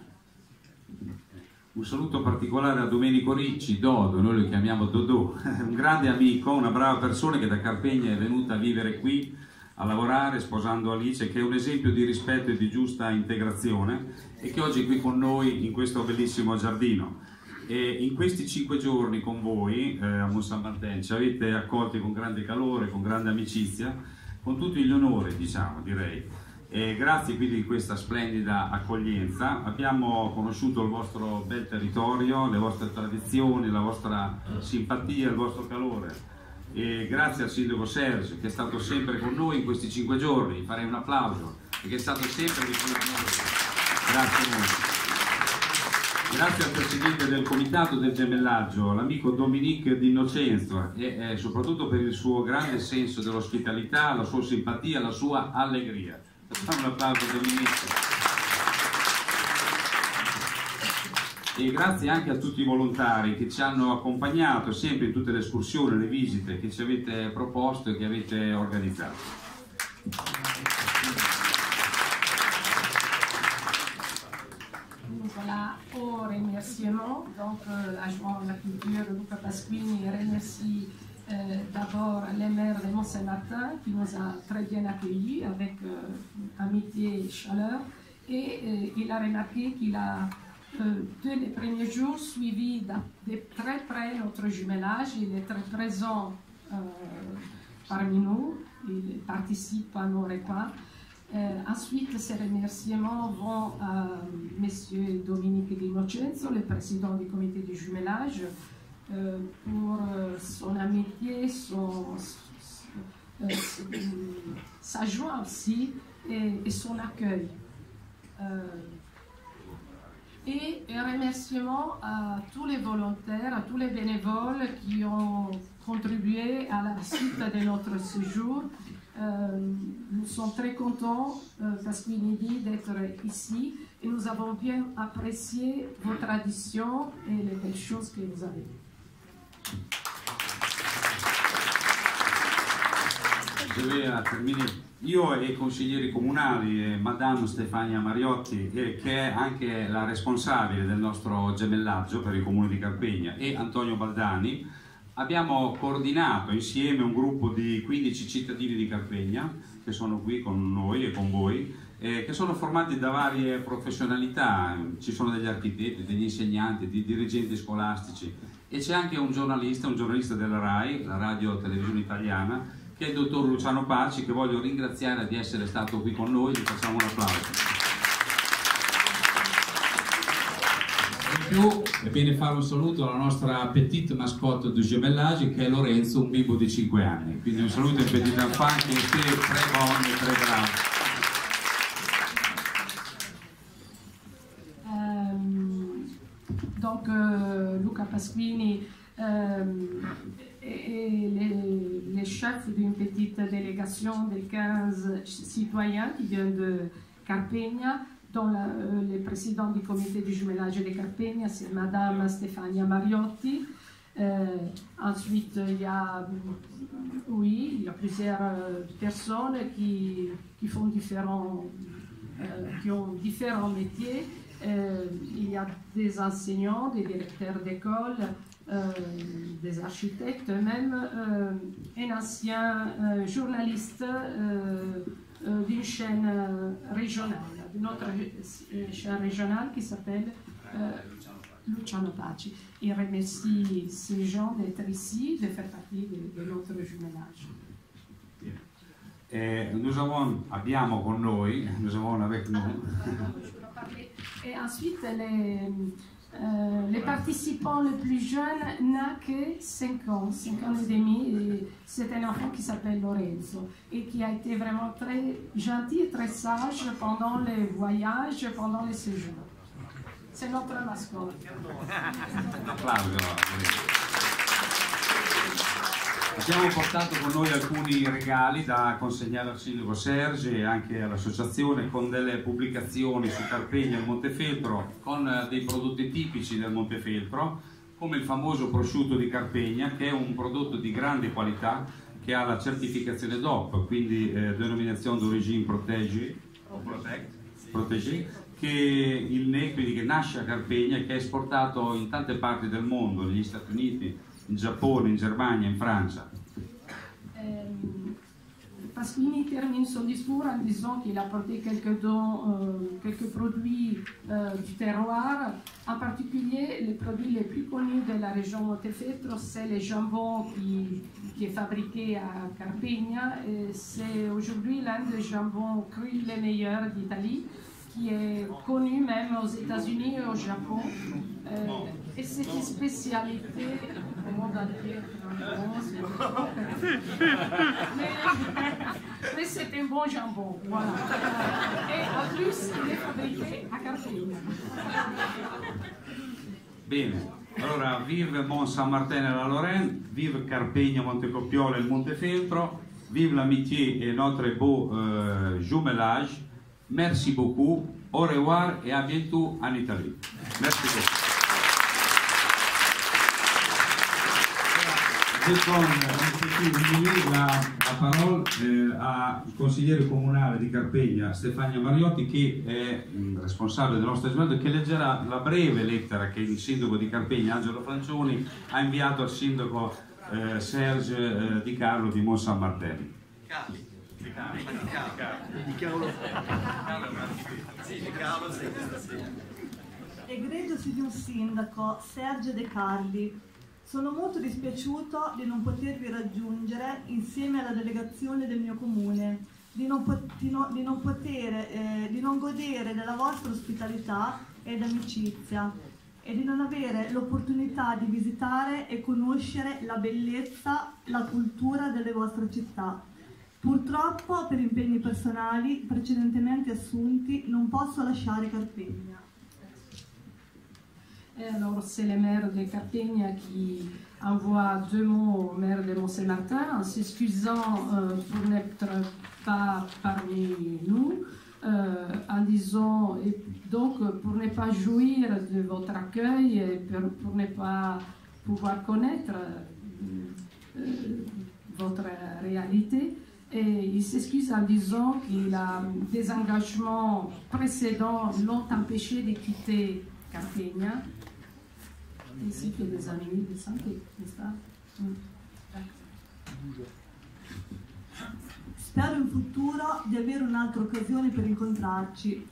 Un saluto particolare a Domenico Ricci, Dodo, noi lo chiamiamo Dodò, un grande amico, una brava persona che da Carpegna è venuta a vivere qui, a lavorare, sposando Alice, che è un esempio di rispetto e di giusta integrazione e che oggi è qui con noi in questo bellissimo giardino. E in questi cinque giorni con voi eh, a Mont Saint Martin ci avete accolti con grande calore, con grande amicizia, con tutti gli onori, diciamo, direi. E grazie quindi di questa splendida accoglienza. Abbiamo conosciuto il vostro bel territorio, le vostre tradizioni, la vostra simpatia, il vostro calore. E grazie al sindaco Sergio che è stato sempre con noi in questi cinque giorni. Farei un applauso perché è stato sempre vicino a noi. Grazie molto. Grazie al presidente del comitato del gemellaggio, l'amico Dominique D'Innocenzo e eh, soprattutto per il suo grande senso dell'ospitalità, la sua simpatia, la sua allegria. Facciamo un applauso Dominique. E grazie anche a tutti i volontari che ci hanno accompagnato sempre in tutte le escursioni, le visite che ci avete proposto e che avete organizzato. Voilà, au remerciement. Donc, euh, l'adjoint de la culture, Luca Pasquini, remercie euh, d'abord les maires de Mont-Saint-Martin qui nous a très bien accueillis avec euh, amitié et chaleur. Et euh, il a remarqué qu'il a, dès les premiers jours, suivi de très près notre jumellage. Il est très présent euh, parmi nous. Il participe à nos repas. Euh, ensuite, ces remerciements vont à M. Dominique Di le président du comité du jumelage, euh, pour euh, son amitié, son, euh, sa joie aussi et son accueil. Et un remerciement à tous les volontaires, à tous les bénévoles qui ont contribué à la suite de notre séjour. Euh, nous sommes très contents, euh, Pasquini d'être ici et nous avons bien apprécié vos traditions et les belles choses que vous avez. Euh, terminer. Io e i consiglieri comunali, e Madame Stefania Mariotti, eh, che è anche la responsabile del nostro gemellaggio per il comune di Carpegna, e Antonio Baldani, abbiamo coordinato insieme un gruppo di 15 cittadini di Carpegna che sono qui con noi e con voi, eh, che sono formati da varie professionalità, ci sono degli architetti, degli insegnanti, dei dirigenti scolastici e c'è anche un giornalista, un giornalista della RAI, la radio televisione italiana, che è il dottor Luciano Paci, che voglio ringraziare di essere stato qui con noi, gli facciamo un applauso. In più è bene fare un saluto alla nostra petite mascotte du gemellage che è Lorenzo, un bimbo di 5 anni. Quindi un saluto ai petit enfants che è très bon e très bravo. Euh, donc, euh, Luca Pasquini euh, est est le, le chef d'une petite délégation de 15 citoyens qui viennent de Carpegna, dont euh, le président du comité du jumelage de Carpegna, c'est Madame Stefania Mariotti. Euh, ensuite, il y a, oui, plusieurs euh, personnes qui, qui font différents, qui ont différents métiers. Il y a des enseignants, des directeurs d'école, des architectes, même euh, un ancien euh, journaliste euh, euh, d'une chaîne euh, régionale, d'une autre euh, chaîne régionale qui s'appelle euh, Luciano Paci. Il remercie ces gens d'être ici, de faire partie de, de notre jumelage. Eh, nous avons, abbiamo con noi, nous avons avec nous, Et ensuite, les, euh, les participants les plus jeunes n'a que 5 ans, 5 ans et demi. C'est un enfant qui s'appelle Lorenzo et qui a été vraiment très gentil et très sage pendant les voyages, pendant les séjours. C'est notre mascotte. Abbiamo portato con noi alcuni regali da consegnare al sindaco Serge e anche all'associazione con delle pubblicazioni su Carpegna e Montefeltro con eh, dei prodotti tipici del Montefeltro come il famoso prosciutto di Carpegna che è un prodotto di grande qualità che ha la certificazione DOP, quindi eh, denominazione d'origine protect, protégée, che, il, quindi che nasce a Carpegna e che è esportato in tante parti del mondo, negli Stati Uniti, in Giappone, in Germania, in Francia. Parce termine son discours en disant qu'il a apporté quelques dons, euh, quelques produits euh, du terroir. En particulier, les produits les plus connus de la région Montefeltro, c'est le jambon qui, qui est fabriqué à Carpegna. C'est aujourd'hui l'un des jambons crus les meilleurs d'Italie, qui est connu même aux États-Unis et au Japon. Euh, et c'est une spécialité au monde entier. Mais, mais c'est un bon jambon, voilà. Et en plus, il est fabriqué à Carpegna. Bene, allora vive Mont Saint-Martin et la Lorraine, vive Carpegna, Montecopiolo et le Montefeltro, vive l'amitié et notre beau euh, jumelage. Merci beaucoup, au revoir et à bientôt en Italie. Merci beaucoup. Donne la, la parola eh, al consigliere comunale di Carpegna Stefania Mariotti che è mh, responsabile del nostro esponente che leggerà la breve lettera che il sindaco di Carpegna Angelo Francioni ha inviato al sindaco eh, Serge eh, Di Carlo di Mont Saint Martin. Egregio signor sindaco Sergio De Carli, sono molto dispiaciuto di non potervi raggiungere insieme alla delegazione del mio comune, di non, di no- di non poter, eh, di non godere della vostra ospitalità ed amicizia e di non avere l'opportunità di visitare e conoscere la bellezza, la cultura delle vostre città. Purtroppo per impegni personali precedentemente assunti non posso lasciare Carpegna. Et alors, c'est le maire de Carpegna qui envoie deux mots au maire de Mont-Saint-Martin en s'excusant euh, pour n'être pas parmi nous, euh, en disant, et donc pour ne pas jouir de votre accueil et pour, pour ne pas pouvoir connaître euh, votre réalité. Et il s'excuse en disant qu'il a des engagements précédents l'ont empêché de quitter Carpegna ainsi que des amis de santé, n'est-ce pas. Spero in futuro di avere un'altra occasione per incontrarci.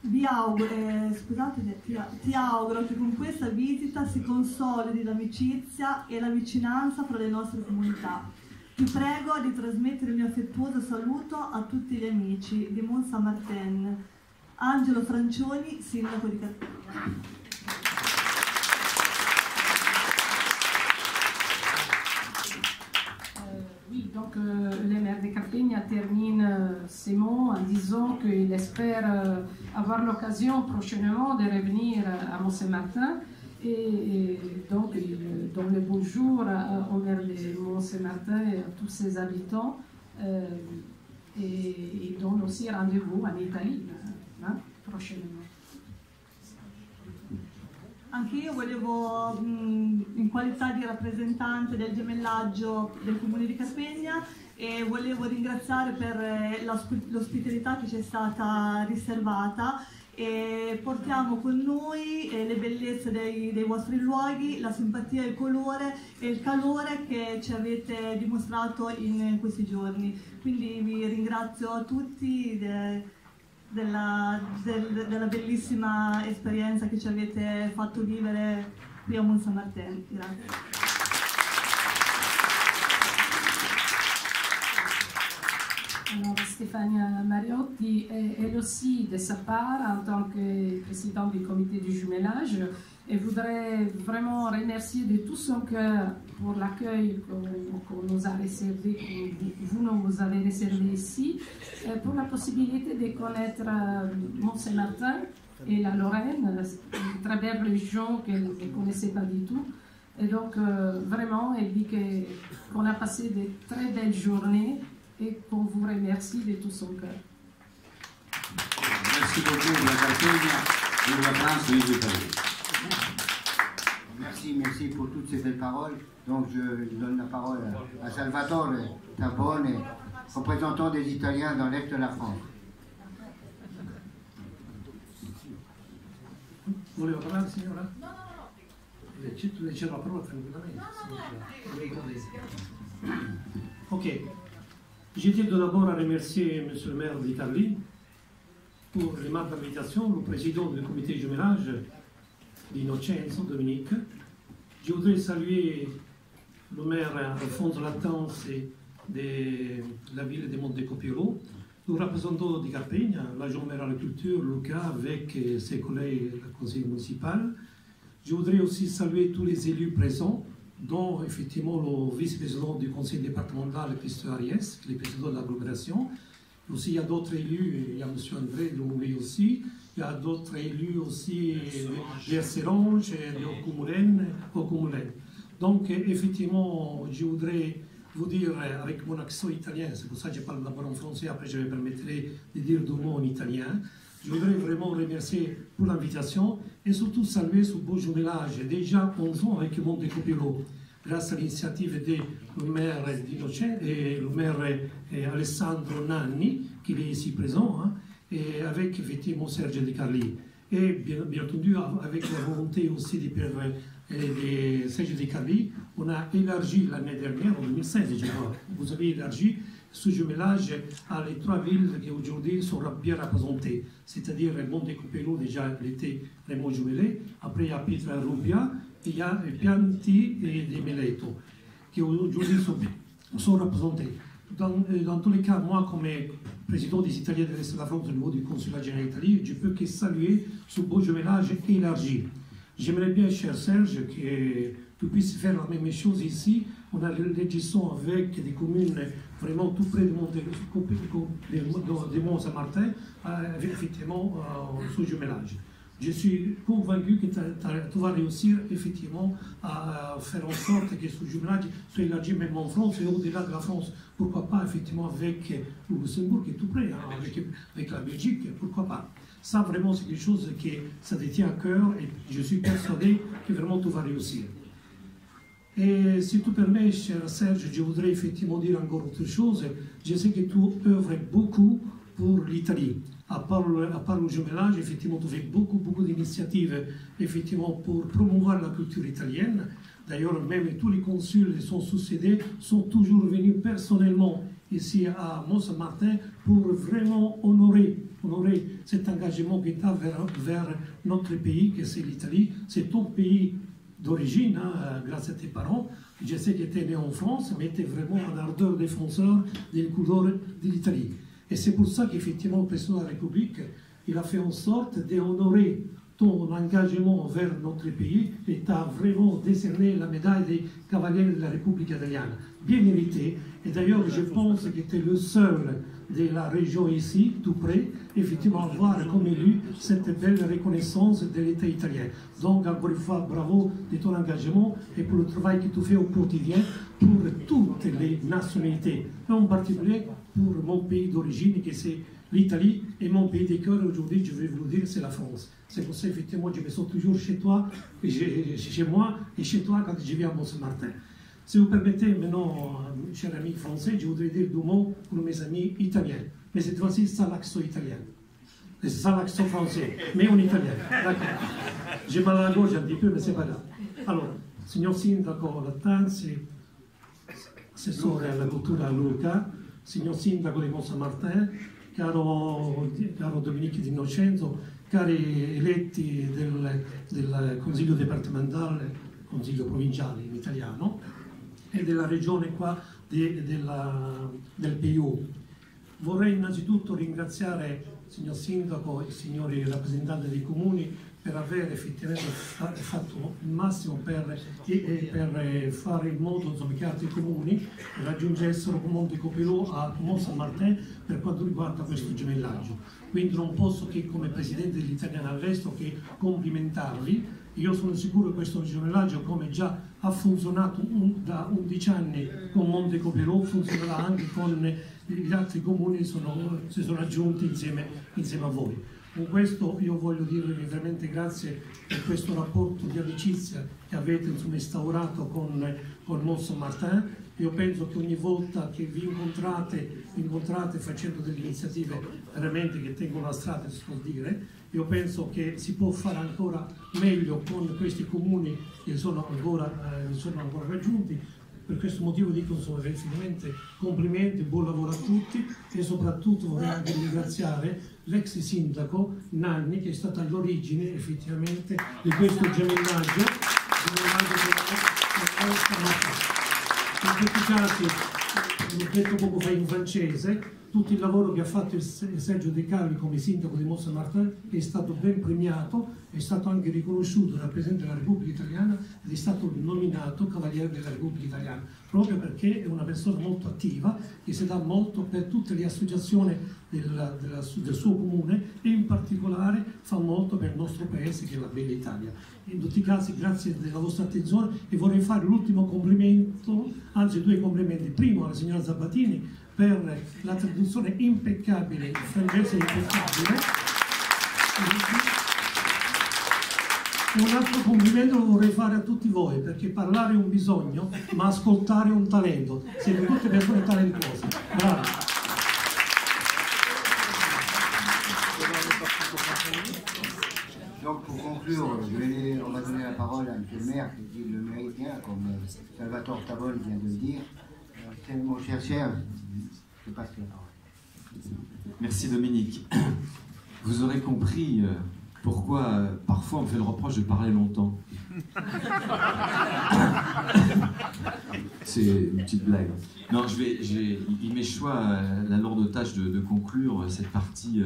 Vi auguro, eh, scusate, ti, ti auguro che con questa visita si consolidi l'amicizia e la vicinanza fra le nostre comunità. Ti prego di trasmettere il mio affettuoso saluto a tutti gli amici di Mont Saint Martin. Angelo Francioni, sindaco di Catania. Euh, oui, donc euh, le maire de Carpegna termine euh, ces mots en disant qu'il espère euh, avoir l'occasion prochainement de revenir à Mont-Saint-Martin. Et, et donc, il donne le bonjour à- au maire de Mont-Saint-Martin et à tous ses habitants. euh, et il donne aussi rendez-vous en Italie hein, prochainement. Anche io volevo, in qualità di rappresentante del gemellaggio del comune di Carpegna, e volevo ringraziare per eh, l'osp- l'ospitalità che ci è stata riservata e portiamo con noi eh, le bellezze dei, dei vostri luoghi, la simpatia, il colore e il calore che ci avete dimostrato in questi giorni. Quindi vi ringrazio a tutti de- della, del- della bellissima esperienza che ci avete fatto vivere qui a Mont Saint-Martin. Grazie. Alors, Stéphanie Mariotti, elle aussi, de sa part, en tant que présidente du comité du jumelage, et voudrait vraiment remercier de tout son cœur pour l'accueil qu'on nous a réservé, que vous nous avez réservé ici, pour la possibilité de connaître euh, Mont-Saint-Martin et la Lorraine, à travers les gens qu'elle ne connaissait pas du tout. Et donc, euh, vraiment, elle dit qu'on a passé de très belles journées et qu'on vous remercie de tout son cœur. Merci beaucoup la Carpegna et la France. Merci, merci pour toutes ces belles paroles. Donc je donne la parole à, Salvatore Tabone, représentant des Italiens dans l'Est de la France. Voleva parlare signora? No, no, no. Le, le la parola tranquillamente. signora. Ok. Je tiens tout d'abord à remercier M. le maire d'Italie pour l'aimable invitation, le président du comité jumelage d'Innocenzo, Dominique. Je voudrais saluer le maire Alfonso Lattanze de la ville de Montecopiolo, le représentant de Carpegna, l'agent maire à la culture, Luca, avec ses collègues du conseil municipal. Je voudrais aussi saluer tous les élus présents, dont effectivement le vice-président du conseil départemental, Christophe Ariès, qui est le président de l'agglomération. Aussi, il y a d'autres élus, il y a M. André Louis aussi, il y a d'autres élus aussi de Serrange, de Ocumulen, Ocumulen. Donc, effectivement, je voudrais vous dire avec mon accent italien, c'est pour ça que je parle d'abord en français, après je me permettrai de dire deux mots en italien. Je voudrais vraiment remercier pour l'invitation et surtout saluer ce beau jumelage, déjà 11 ans avec Monte Copilo, grâce à l'initiative du maire d'Innocent et le maire eh, Alessandro Nanni, qui est ici présent, hein, et avec effectivement Sergio De Carli. Et bien, entendu, avec la volonté aussi père eh, de Sergio De Carli, on a élargi l'année dernière, en 2016, je crois, vous avez élargi ce jumelage à les trois villes qui aujourd'hui sont bien représentées, c'est-à-dire Monte Copello, déjà elle était vraiment jumelé, après il y a Pietra Rubia, et il y a Pianti et de Meleto, qui aujourd'hui sont, sont représentés. Dans, dans, tous les cas, moi, comme président des Italiens de l'Est de la France au niveau du consulat général d'Italie, je peux que saluer ce beau jumelage élargi. J'aimerais bien, cher Serge, que tu puisses faire la même chose ici. On a l'édition avec des communes vraiment tout près de Mont-Saint-Martin, avec effectivement euh, ce jumelage. Je suis convaincu que tu vas réussir effectivement à faire en sorte que ce jumelage soit élargi même en France et au-delà de la France. Pourquoi pas effectivement avec le Luxembourg qui est tout près, hein, avec, avec, la Belgique, pourquoi pas. Ça vraiment c'est quelque chose qui ça te tient à cœur et je suis persuadé que vraiment tout va réussir. Et si tu permets, cher Serge, je voudrais effectivement dire encore autre chose. Je sais que tu œuvres beaucoup pour l'Italie. À part, à part le jumelage, effectivement, tu fais beaucoup, beaucoup d'initiatives effectivement, pour promouvoir la culture italienne. D'ailleurs, même tous les consuls qui sont succédés sont toujours venus personnellement ici à Mont-Saint-Martin pour vraiment honorer, honorer cet engagement que tu as vers, vers notre pays, que c'est l'Italie. C'est ton pays d'origine, hein, grâce à tes parents. Je sais que tu es né en France, mais tu es vraiment un ardeur défenseur des couleurs de l'Italie. Et c'est pour ça qu'effectivement, le président de la République, il a fait en sorte d'honorer ton engagement vers notre pays et t'a vraiment décerné la médaille des cavaliers de la République italienne. Bien mérité. Et d'ailleurs, je pense que tu es le seul de la région ici, tout près, effectivement, avoir comme élu cette belle reconnaissance de l'État italien. Donc, encore une fois, bravo de ton engagement et pour le travail que tu fais au quotidien pour toutes les nationalités, en particulier pour mon pays d'origine, qui c'est l'Italie est mon pays de cœur. Aujourd'hui, je vais vous le dire, c'est la France. C'est pour ça, effectivement, je me sens toujours chez toi, et chez moi et chez toi quand je viens à Mont-Saint-Martin. Si vous permettez, maintenant, cher ami français, je voudrais dire deux mots pour mes amis italiens. Mais cette fois-ci, sans l'accent italien. Sans l'accent français, mais en italien. D'accord. J'ai mal à la gorge un petit peu, mais c'est pas grave. Alors, signor Sindaco Lattanzi, assessore alla cultura Luca, signor Sindaco di Mont Saint-Martin, caro, caro Dominique D'Innocenzo, cari eletti del, del Consiglio Dipartimentale, Consiglio Provinciale in italiano, e della regione qua di, della, del PU. Vorrei innanzitutto ringraziare il signor Sindaco e i signori rappresentanti dei comuni per aver effettivamente fatto il massimo per, per fare in modo insomma, che altri comuni raggiungessero Monte Copilò a Mont Saint Martin per quanto riguarda questo gemellaggio. Quindi non posso che come Presidente degli Italiani all'estero che complimentarli. Io sono sicuro che questo gemellaggio, come già ha funzionato un, da 11 anni con Monte Copilò, funzionerà anche con gli altri comuni che si sono aggiunti insieme, insieme a voi. Con questo io voglio dirvi veramente grazie per questo rapporto di amicizia che avete insomma, instaurato con, con Mont Martin. Io penso che ogni volta che vi incontrate, incontrate facendo delle iniziative veramente che tengono la strada, si può dire, io penso che si può fare ancora meglio con questi comuni che sono ancora, eh, sono ancora raggiunti, per questo motivo dico effettivamente complimenti, buon lavoro a tutti e soprattutto vorrei anche ringraziare l'ex sindaco Nanni che è stato all'origine effettivamente di questo gemellaggio, in tutti i casi, l'ho detto poco fa in francese, tutto il lavoro che ha fatto il Sergio De Carli come sindaco di Mossa Martin è stato ben premiato, è stato anche riconosciuto dal Presidente della Repubblica Italiana ed è stato nominato Cavaliere della Repubblica Italiana, proprio perché è una persona molto attiva che si dà molto per tutte le associazioni del, della, del suo comune e in particolare fa molto per il nostro paese che è la bella Italia. In tutti i casi grazie della vostra attenzione e vorrei fare l'ultimo complimento, anzi due complimenti, primo alla signora Zabatini per la traduzione impeccabile francese impeccabile. Un altro complimento lo vorrei fare a tutti voi, perché parlare è un bisogno, ma ascoltare è un talento. Siete tutte persone talentose. Bravo. Donc pour conclure, je vais, on va donner la parole à M. le maire qui le mérite bien, comme Salvatore Tabol vient de le dire. Mon cher cher, je passe la parole. Merci Dominique. Vous aurez compris euh, pourquoi euh, parfois on me fait le reproche de parler longtemps. C'est une petite blague. Non, je vais, il m'échoit euh, la lourde tâche de, conclure cette partie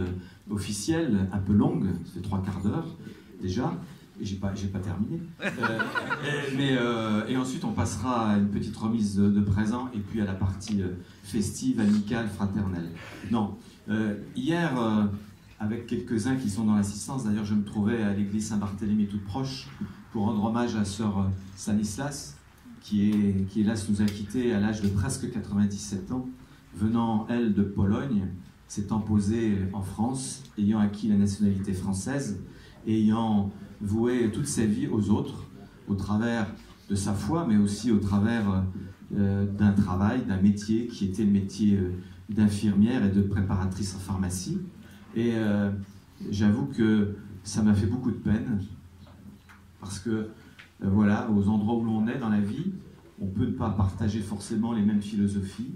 officielle, un peu longue, ça fait trois quarts d'heure déjà j'ai pas, pas terminé. Euh, mais, euh, et ensuite, on passera à une petite remise de, présents et puis à la partie euh, festive, amicale, fraternelle. Non, hier, avec quelques-uns qui sont dans l'assistance, d'ailleurs, je me trouvais à l'église Saint-Barthélemy toute proche pour rendre hommage à sœur Stanislas, qui, est, qui hélas nous a quittés à l'âge de presque 97 ans, venant, elle, de Pologne, s'étant posée en France, ayant acquis la nationalité française, ayant vouer toute sa vie aux autres, au travers de sa foi, mais aussi au travers euh, d'un travail, d'un métier qui était le métier euh, d'infirmière et de préparatrice en pharmacie. Et euh, j'avoue que ça m'a fait beaucoup de peine, parce que voilà, aux endroits où l'on est dans la vie, on peut ne pas partager forcément les mêmes philosophies,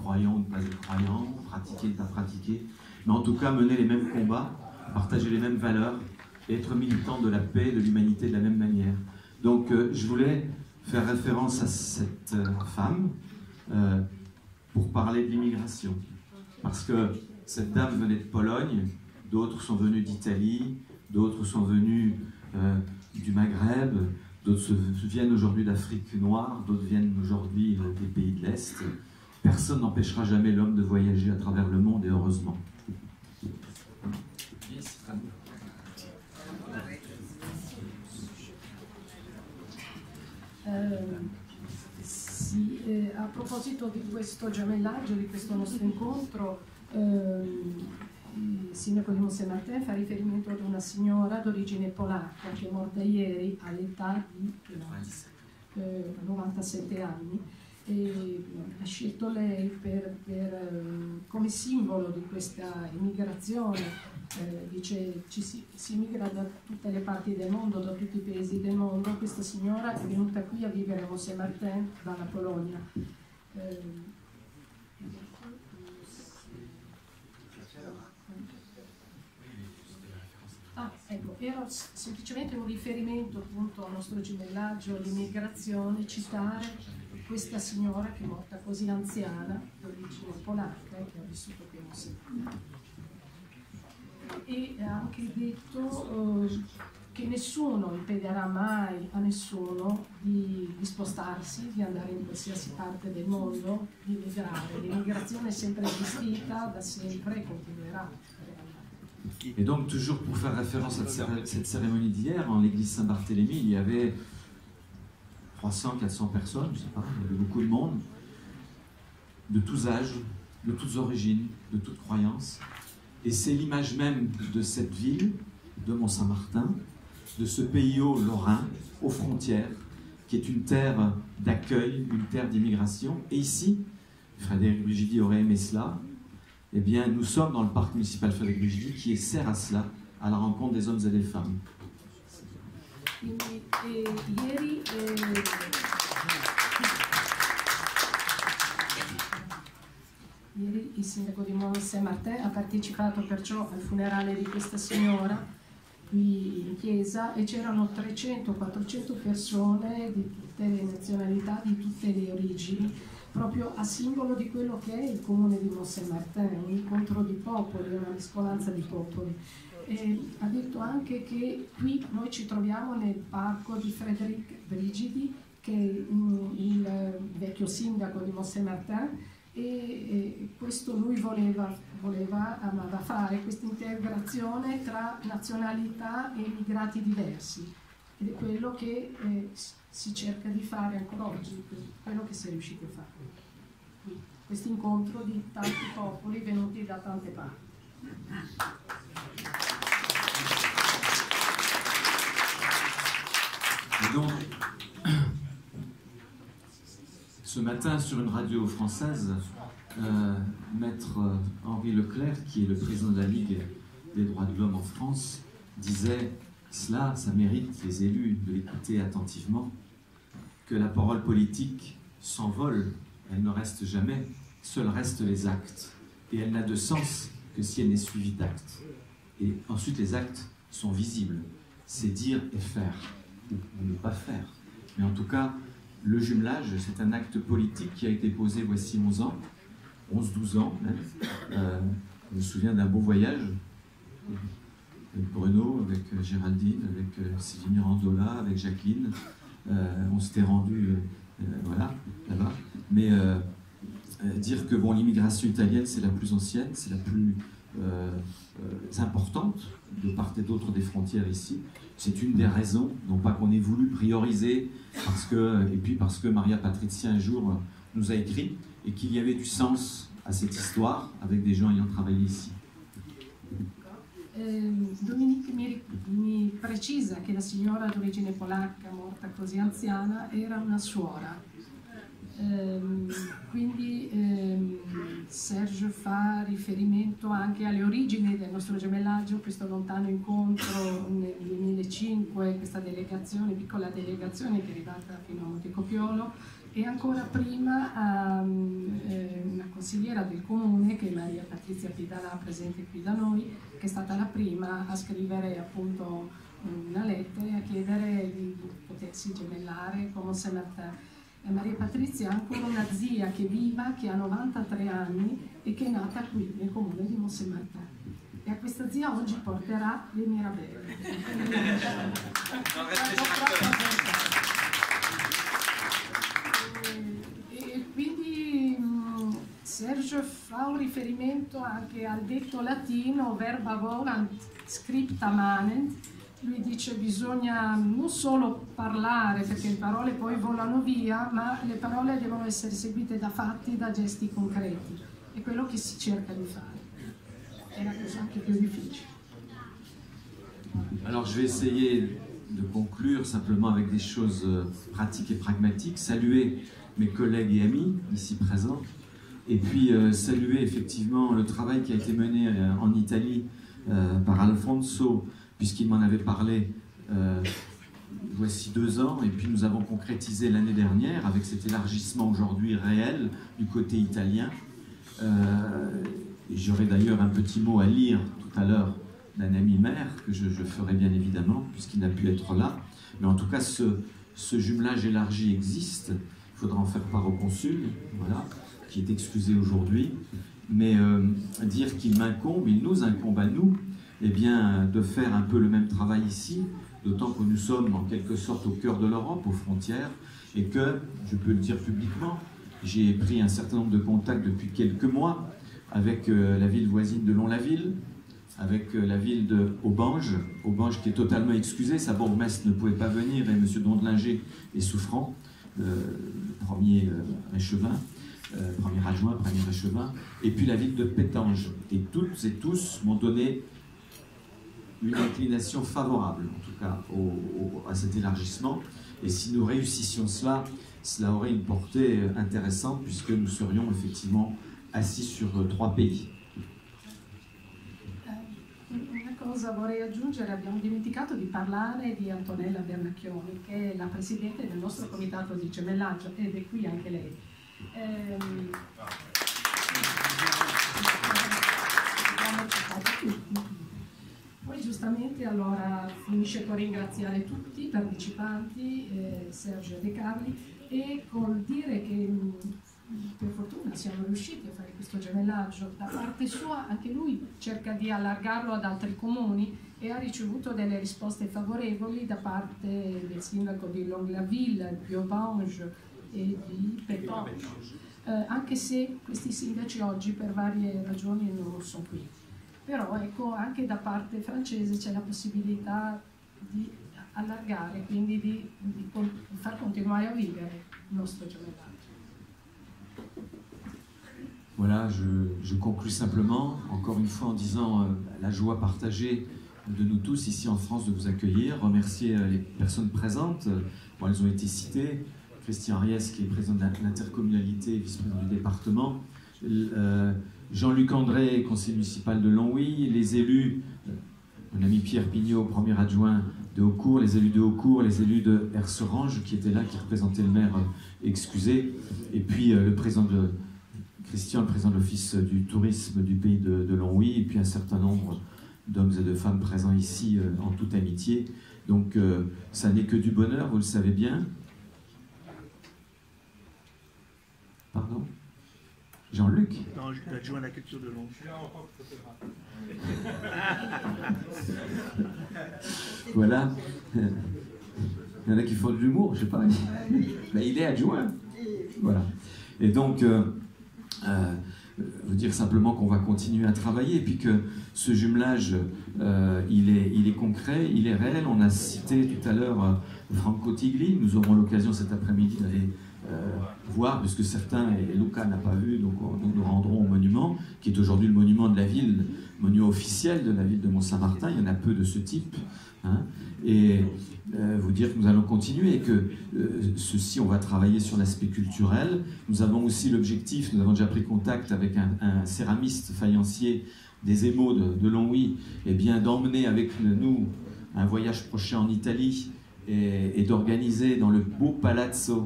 croyant ou ne pas être croyant, pratiquer, ne pas pratiquer, mais en tout cas mener les mêmes combats, partager les mêmes valeurs, être militant de la paix, de l'humanité de la même manière. Donc euh, je voulais faire référence à cette euh, femme euh, pour parler de l'immigration. Parce que cette dame venait de Pologne, d'autres sont venus d'Italie, d'autres sont venus du Maghreb, d'autres viennent aujourd'hui d'Afrique noire, d'autres viennent aujourd'hui des pays de l'Est. Personne n'empêchera jamais l'homme de voyager à travers le monde et heureusement. Eh, sì, a proposito di questo gemellaggio, di questo nostro incontro, ehm, il sindaco di Monsemartin fa riferimento ad una signora d'origine polacca che è morta ieri all'età di eh, 97 anni e ha scelto lei per, per, eh, come simbolo di questa immigrazione. Eh, dice ci si, si migra da tutte le parti del mondo, da tutti i paesi del mondo. Questa signora è venuta qui a vivere a Mont-Saint-Martin dalla Polonia. Eh, Ah, ecco, era semplicemente un riferimento appunto al nostro gemellaggio, all'immigrazione, citare questa signora che è morta così anziana, d'origine polacca, e che ha vissuto qui a Mosè. E anche detto eh, che nessuno impederà mai a nessuno di, di, spostarsi, di andare in qualsiasi parte del mondo, di migrare. L'immigrazione è sempre esistita, da sempre e continuerà. Et donc, toujours pour faire référence à cette cérémonie d'hier, en l'église Saint-Barthélemy, il y avait 300, 400 personnes, je ne sais pas, il y avait beaucoup de monde, de tous âges, de toutes origines, de toutes croyances. Et c'est l'image même de cette ville, de Mont-Saint-Martin, de ce pays au Lorrain, aux frontières, qui est une terre d'accueil, une terre d'immigration. Et ici, Frédéric Brigidi aurait aimé cela, eh bien, nous sommes dans le parc municipal Frédéric Brigidi qui sert à cela, à la rencontre des hommes et des femmes. Ieri, eh, il sindaco di Mont Saint-Martin ha partecipato perciò al funerale di questa signora qui in chiesa e c'erano 300-400 persone di tutte le nazionalità, di tutte le origini, proprio a simbolo di quello che è il comune di Mont Saint-Martin, un incontro di popoli, una mescolanza di popoli. E ha detto anche che qui noi ci troviamo nel parco di Frédéric Brigidi, che è il vecchio sindaco di Mont Saint-Martin, e, e questo lui voleva, voleva, amava fare, questa integrazione tra nazionalità e immigrati diversi. Ed è quello che eh, si cerca di fare ancora oggi, quello che si è riusciti a fare. Questo incontro di tanti popoli venuti da tante parti. Et donc, ce matin, sur une radio française, euh, Maître Henri Leclerc, qui est le président de la Ligue des droits de l'homme en France, disait cela, ça mérite les élus de l'écouter attentivement, que la parole politique s'envole, elle ne reste jamais, seuls restent les actes. Et elle n'a de sens que si elle n'est suivie d'actes. Et ensuite, les actes sont visibles. C'est dire et faire ou ne pas faire. Mais en tout cas, le jumelage, c'est un acte politique qui a été posé voici 11 ans, 11-12 ans même. Euh, je me souviens d'un beau voyage avec Bruno, avec euh, Géraldine, avec euh, Sylvie Mirandola, avec Jacqueline. on s'était rendu voilà, là-bas. Mais dire que bon, l'immigration italienne, c'est la plus ancienne, c'est la plus importante de part et d'autre des frontières ici. C'est une des raisons, non pas qu'on ait voulu prioriser, parce que, et puis parce que Maria Patricia un jour nous a écrit, et qu'il y avait du sens à cette histoire avec des gens ayant travaillé ici. Eh, Dominique mi, mi, precisa che la signora d'origine polacca, morta così anziana, era una suora Ehm, quindi ehm, Sergio fa riferimento anche alle origini del nostro gemellaggio, questo lontano incontro nel 2005, questa delegazione, piccola delegazione che è arrivata fino a Montecopiolo e ancora prima um, eh, una consigliera del comune che è Maria Patrizia Pidalà presente qui da noi che è stata la prima a scrivere appunto una lettera e a chiedere di, potersi gemellare con e Maria Patrizia ha ancora una zia che è viva, che ha 93 anni e che è nata qui nel comune di Mossemartin. E a questa zia oggi porterà le mirabelle. e quindi mm, Sergio fa un riferimento anche al detto latino verba volant scripta manent lui dice bisogna non solo parlare perché le parole poi volano via, ma le parole devono essere seguite da fatti, da gesti concreti. È quello che si cerca di fare. è la cosa anche più difficile. Alors je vais essayer de conclure simplement avec des choses euh, pratiques et pragmatiques, saluer mes collègues et amis ici présents, et puis euh, saluer effectivement le travail qui a été mené euh, en Italie euh, par Alfonso, puisqu'il m'en avait parlé euh, voici deux ans, et puis nous avons concrétisé l'année dernière avec cet élargissement aujourd'hui réel du côté italien. Euh, J'aurai d'ailleurs un petit mot à lire tout à l'heure d'un ami maire, que je, ferai bien évidemment, puisqu'il n'a pu être là. Mais en tout cas, ce, ce jumelage élargi existe. Il faudra en faire part au consul, voilà, qui est excusé aujourd'hui. Mais euh, dire qu'il m'incombe, il nous incombe à nous, eh bien, de faire un peu le même travail ici, d'autant que nous sommes en quelque sorte au cœur de l'Europe, aux frontières, et que, je peux le dire publiquement, j'ai pris un certain nombre de contacts depuis quelques mois avec euh, la ville voisine de Lons-la-Ville, avec euh, la ville de Aubange, Aubange qui est totalement excusée, sa bourgmestre ne pouvait pas venir et M. Dondlinger est souffrant, euh, le premier euh, premier adjoint, premier échevin, et puis la ville de Pétange. Et toutes et tous m'ont donné une inclination favorable, en tout cas, au- au- à cet élargissement. Et si nous réussissions cela, cela aurait une portée euh, intéressante puisque nous serions effectivement assis sur euh, trois pays. Eh, Una cosa vorrei aggiungere, abbiamo dimenticato di parlare di Antonella Bernacchioni, che è la presidente del nostro comitato di gemellaggio ed è qui anche lei. Ehm, abbiamo citato tutti. Poi giustamente allora finisce con ringraziare tutti i partecipanti, eh, Sergio De Carli, e col dire che mh, per fortuna siamo riusciti a fare questo gemellaggio. Da parte sua anche lui cerca di allargarlo ad altri comuni e ha ricevuto delle risposte favorevoli da parte del sindaco di Longlaville, di Aubange e di Pétange. Eh, anche se questi sindaci oggi per varie ragioni non sono qui. Però ecco, anche da parte francese c'è la possibilità di allargare, quindi di, di di far continuare a vivere il nostro. Voilà, je, conclus simplement, encore une fois en disant euh, la joie partagée de nous tous ici en France de vous accueillir, remercier euh, les personnes présentes, bon, elles ont été citées, Christian Ries qui est président de l'intercommunalité, vice-président du département, euh, Jean-Luc André, conseiller municipal de Longwy, les élus, euh, mon ami Pierre Pignot, premier adjoint de Haucourt, les élus de Haucourt, les élus de Herserange qui étaient là, qui représentaient le maire euh, excusé, et puis euh, le président de Christian, le président de l'Office du tourisme du pays de, de Longwy, et puis un certain nombre d'hommes et de femmes présents ici en toute amitié. Donc ça n'est que du bonheur, vous le savez bien. Pardon? Jean-Luc Non, l'adjoint à la culture de Londres. Voilà. Il y en a qui font de l'humour, je sais pas. Mais il est adjoint. Voilà. Et donc, euh, euh, vous dire simplement qu'on va continuer à travailler et puis que ce jumelage, euh, il, est, il est concret, il est réel. On a cité tout à l'heure euh, Franco Tigli. Nous aurons l'occasion cet après-midi d'aller voir, puisque certains, et Luca n'a pas vu, donc on- nous nous rendrons au monument, qui est aujourd'hui le monument de la ville, monument officiel de la ville de Mont-Saint-Martin. Il y en a peu de ce type. hein. Et euh, vous dire que nous allons continuer et que euh, ceci, on va travailler sur l'aspect culturel. Nous avons aussi l'objectif, nous avons déjà pris contact avec un, un céramiste faïencier des émaux de, Longwy, et bien d'emmener avec nous un voyage prochain en Italie et, d'organiser dans le beau palazzo euh,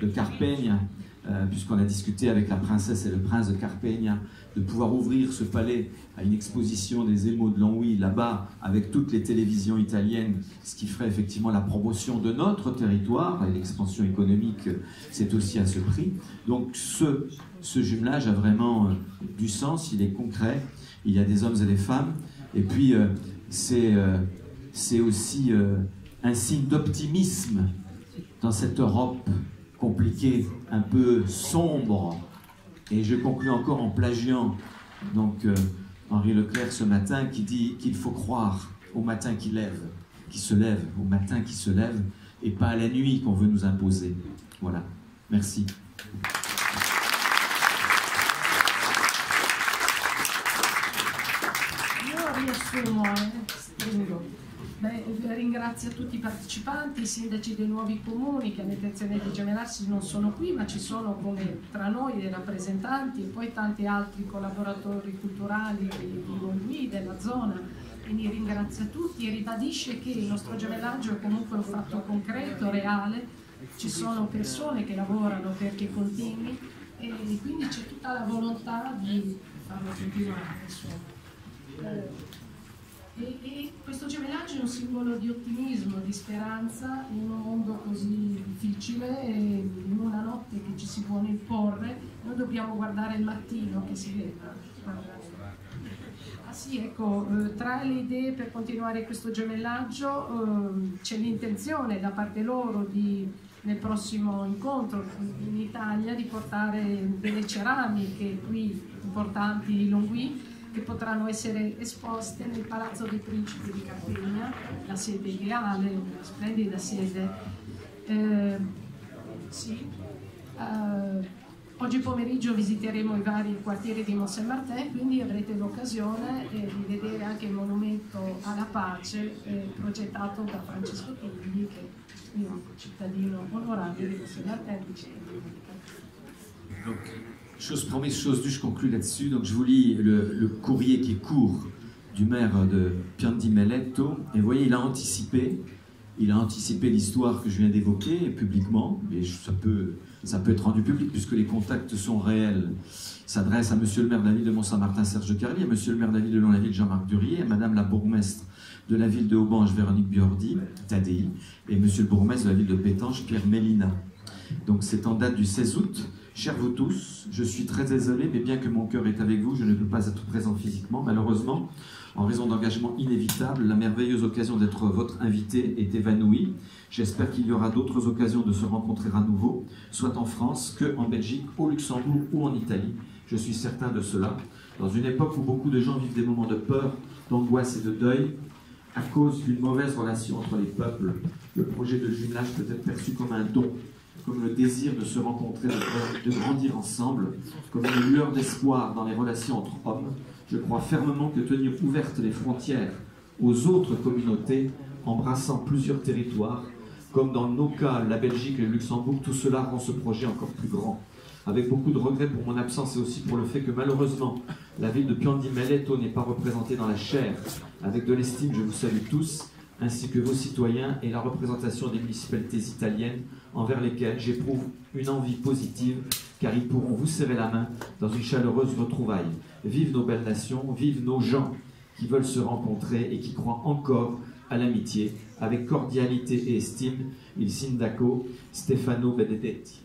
de Carpegna, euh, puisqu'on a discuté avec la princesse et le prince de Carpegna, de pouvoir ouvrir ce palais à une exposition des émaux de Longwy là-bas avec toutes les télévisions italiennes, ce qui ferait effectivement la promotion de notre territoire et l'expansion économique, euh, c'est aussi à ce prix. Donc ce, ce jumelage a vraiment euh, du sens, il est concret, il y a des hommes et des femmes, et puis euh, c'est euh, aussi euh, un signe d'optimisme dans cette Europe compliquée, un peu sombre. Et je conclus encore en plagiant donc euh, Henri Leclerc ce matin qui dit qu'il faut croire au matin qui lève, qui se lève, au matin qui se lève, et pas à la nuit qu'on veut nous imposer. Voilà. Merci. Beh, ringrazio tutti i partecipanti, i sindaci dei nuovi comuni che hanno intenzione di gemellarsi non sono qui, ma ci sono come tra noi dei rappresentanti e poi tanti altri collaboratori culturali di, Longhi, della zona. Quindi ringrazio tutti e ribadisce che il nostro gemellaggio è comunque un fatto concreto, reale, ci sono persone che lavorano perché continui e quindi c'è tutta la volontà di farlo continuare. Insomma. E, e, questo gemellaggio è un simbolo di ottimismo, di speranza in un mondo così difficile e in una notte che ci si vuole imporre, noi dobbiamo guardare il mattino che si vede. Ah sì, ecco, eh, tra le idee per continuare questo gemellaggio eh, c'è l'intenzione da parte loro di, nel prossimo incontro in Italia di portare delle ceramiche qui importanti di Longhi che potranno essere esposte nel Palazzo dei Principi di Carpegna, la sede ideale, una splendida sede. Eh, sì. eh, oggi pomeriggio visiteremo i vari quartieri di Mont Saint-Martin, quindi avrete l'occasione eh, di vedere anche il monumento alla pace eh, progettato da Francesco Tigli, che è un cittadino onorabile di Mont Saint-Martin, cittadino di Carpegna. Chose promise, chose due, je conclue là-dessus. Donc je vous lis le, courrier qui est court du maire de Piandi Melletto. Et vous voyez, il a anticipé, il a anticipé l'histoire que je viens d'évoquer publiquement, et ça peut, ça peut être rendu public puisque les contacts sont réels. S'adresse à monsieur le maire de la ville de Mont-Saint-Martin, Serge Carly, à monsieur le maire de la ville de Lyon-la-Ville, Jean-Marc Durier, à madame la bourgmestre de la ville de Aubange, Véronique Biordi, Tadei, et monsieur le bourgmestre de la ville de Pétange, Pierre Mélina. Donc c'est en date du 16 août. Chers vous tous, je suis très désolé, mais bien que mon cœur est avec vous, je ne peux pas être présent physiquement. Malheureusement, en raison d'engagements inévitables, la merveilleuse occasion d'être votre invité est évanouie. J'espère qu'il y aura d'autres occasions de se rencontrer à nouveau, soit en France que en Belgique, au Luxembourg ou en Italie. Je suis certain de cela. Dans une époque où beaucoup de gens vivent des moments de peur, d'angoisse et de deuil, à cause d'une mauvaise relation entre les peuples, le projet de jumelage peut être perçu comme un don comme le désir de se rencontrer, de grandir ensemble, comme une lueur d'espoir dans les relations entre hommes, je crois fermement que tenir ouvertes les frontières aux autres communautés, embrassant plusieurs territoires, comme dans nos cas la Belgique et le Luxembourg, tout cela rend ce projet encore plus grand. Avec beaucoup de regrets pour mon absence et aussi pour le fait que malheureusement la ville de Piandi Melletto n'est pas représentée dans la chair. Avec de l'estime, je vous salue tous, ainsi que vos citoyens et la représentation des municipalités italiennes envers lesquels j'éprouve une envie positive, car ils pourront vous serrer la main dans une chaleureuse retrouvaille. Vive nos belles nations, vive nos gens qui veulent se rencontrer et qui croient encore à l'amitié. Avec cordialité et estime, il sindaco Stefano Benedetti.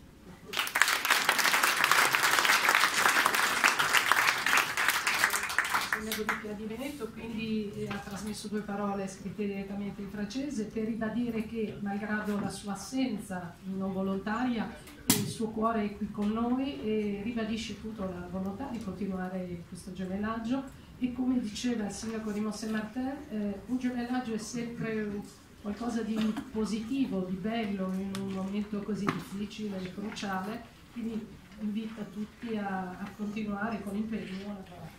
Trasmesso due parole scritte direttamente in francese per ribadire che, malgrado la sua assenza non volontaria, il suo cuore è qui con noi e ribadisce appunto la volontà di continuare questo gemellaggio e come diceva il sindaco di Mont Saint-Martin, eh, un gemellaggio è sempre qualcosa di positivo, di bello in un momento così difficile e cruciale, quindi invito tutti a, a continuare con impegno a lavorare.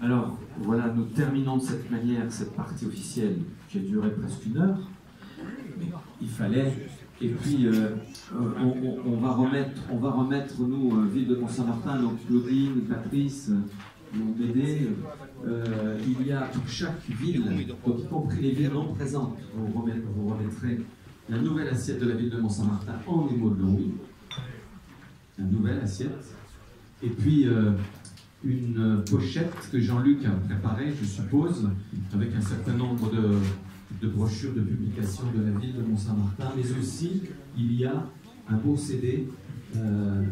Alors voilà, nous terminons de cette manière cette partie officielle qui a duré presque une heure. Il fallait. Et puis euh, on, va remettre, on va remettre nous, euh, ville de Mont-Saint-Martin, donc Claudine, Patrice, mon. Euh, il y a pour chaque ville, y compris les villes non présentes, vous, remettrez la nouvelle assiette de la ville de Mont-Saint-Martin en émo de Louis. La nouvelle assiette. Et puis une pochette que Jean-Luc a préparée, je suppose, avec un certain nombre de, brochures de publication de la ville de Mont-Saint-Martin, mais aussi il y a un beau CD, euh,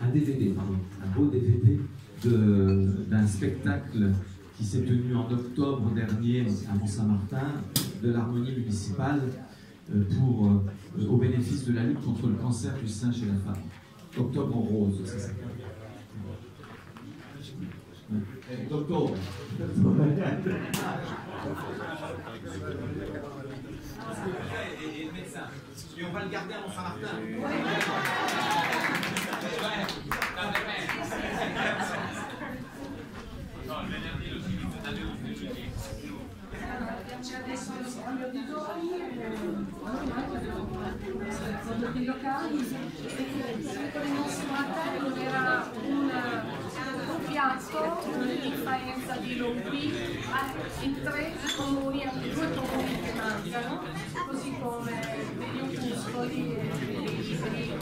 un DVD, pardon, un beau DVD d'un spectacle qui s'est tenu en octobre dernier à Mont-Saint-Martin de l'harmonie municipale euh, pour, euh, au bénéfice de la lutte contre le cancer du sein chez la femme. Octobre en rose, c'est ça. Docteur. Et, le médecin. Et on va le garder à Mont-Saint-Martin. adesso lo scambio di doni sono i locali e per il nostro martello era un, un piatto di lompi in tre comuni, due comuni che mancano, così come degli opuscoli e dei libri.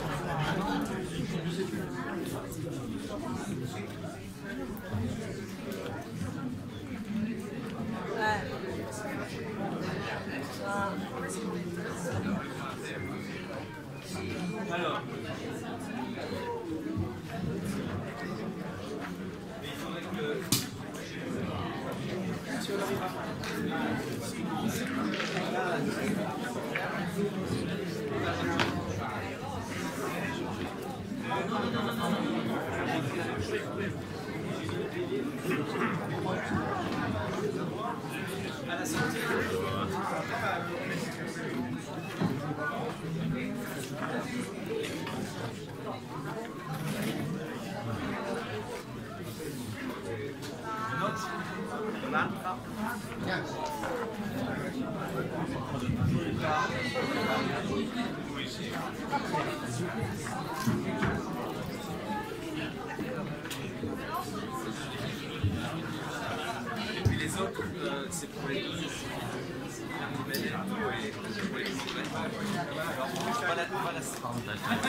Weil das, weil das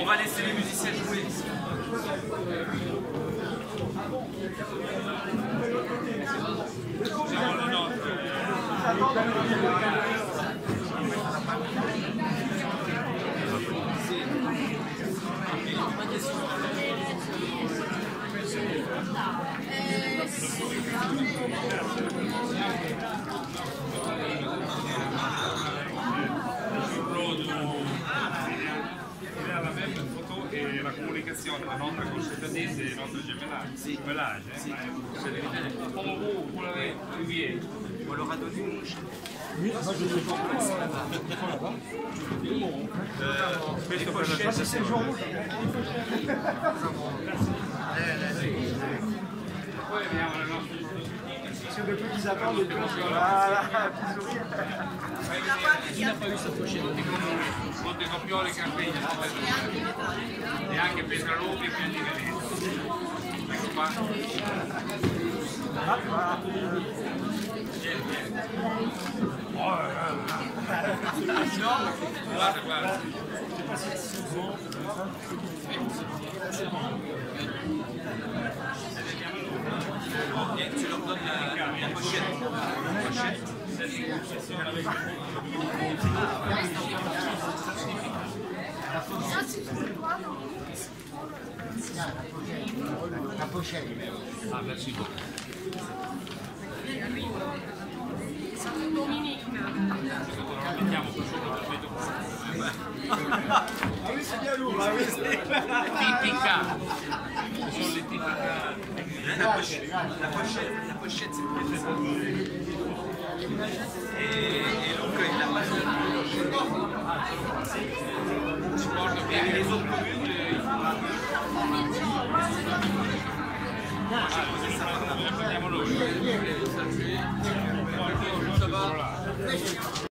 on va laisser les musiciens jouer. Siamo la notte. Il a la même photo et la communication de notre concessionnaire et notre gemellage. Gemellage, hein? Comment vous, vous l'avez On leur a donné une Oui, moi je ne sais pas. Sont là-bas. euh, les pochettes. Ça, c'est le jour rouge. Veut plus qu'ils attendent, les deux, voilà, petit sourire. Chi n'a pas eu sa Monte Copiolo e e anche Petraloni e. Ecco qua. Ah, voilà. Vieni, vieni. Guarda, guarda. Et Caposcelli. Ah, verso i Tipica. Sono le tipiche. la pochette, la pochette, la pochette c'est pour les et, et donc il a pas Je autres communes, il ça va.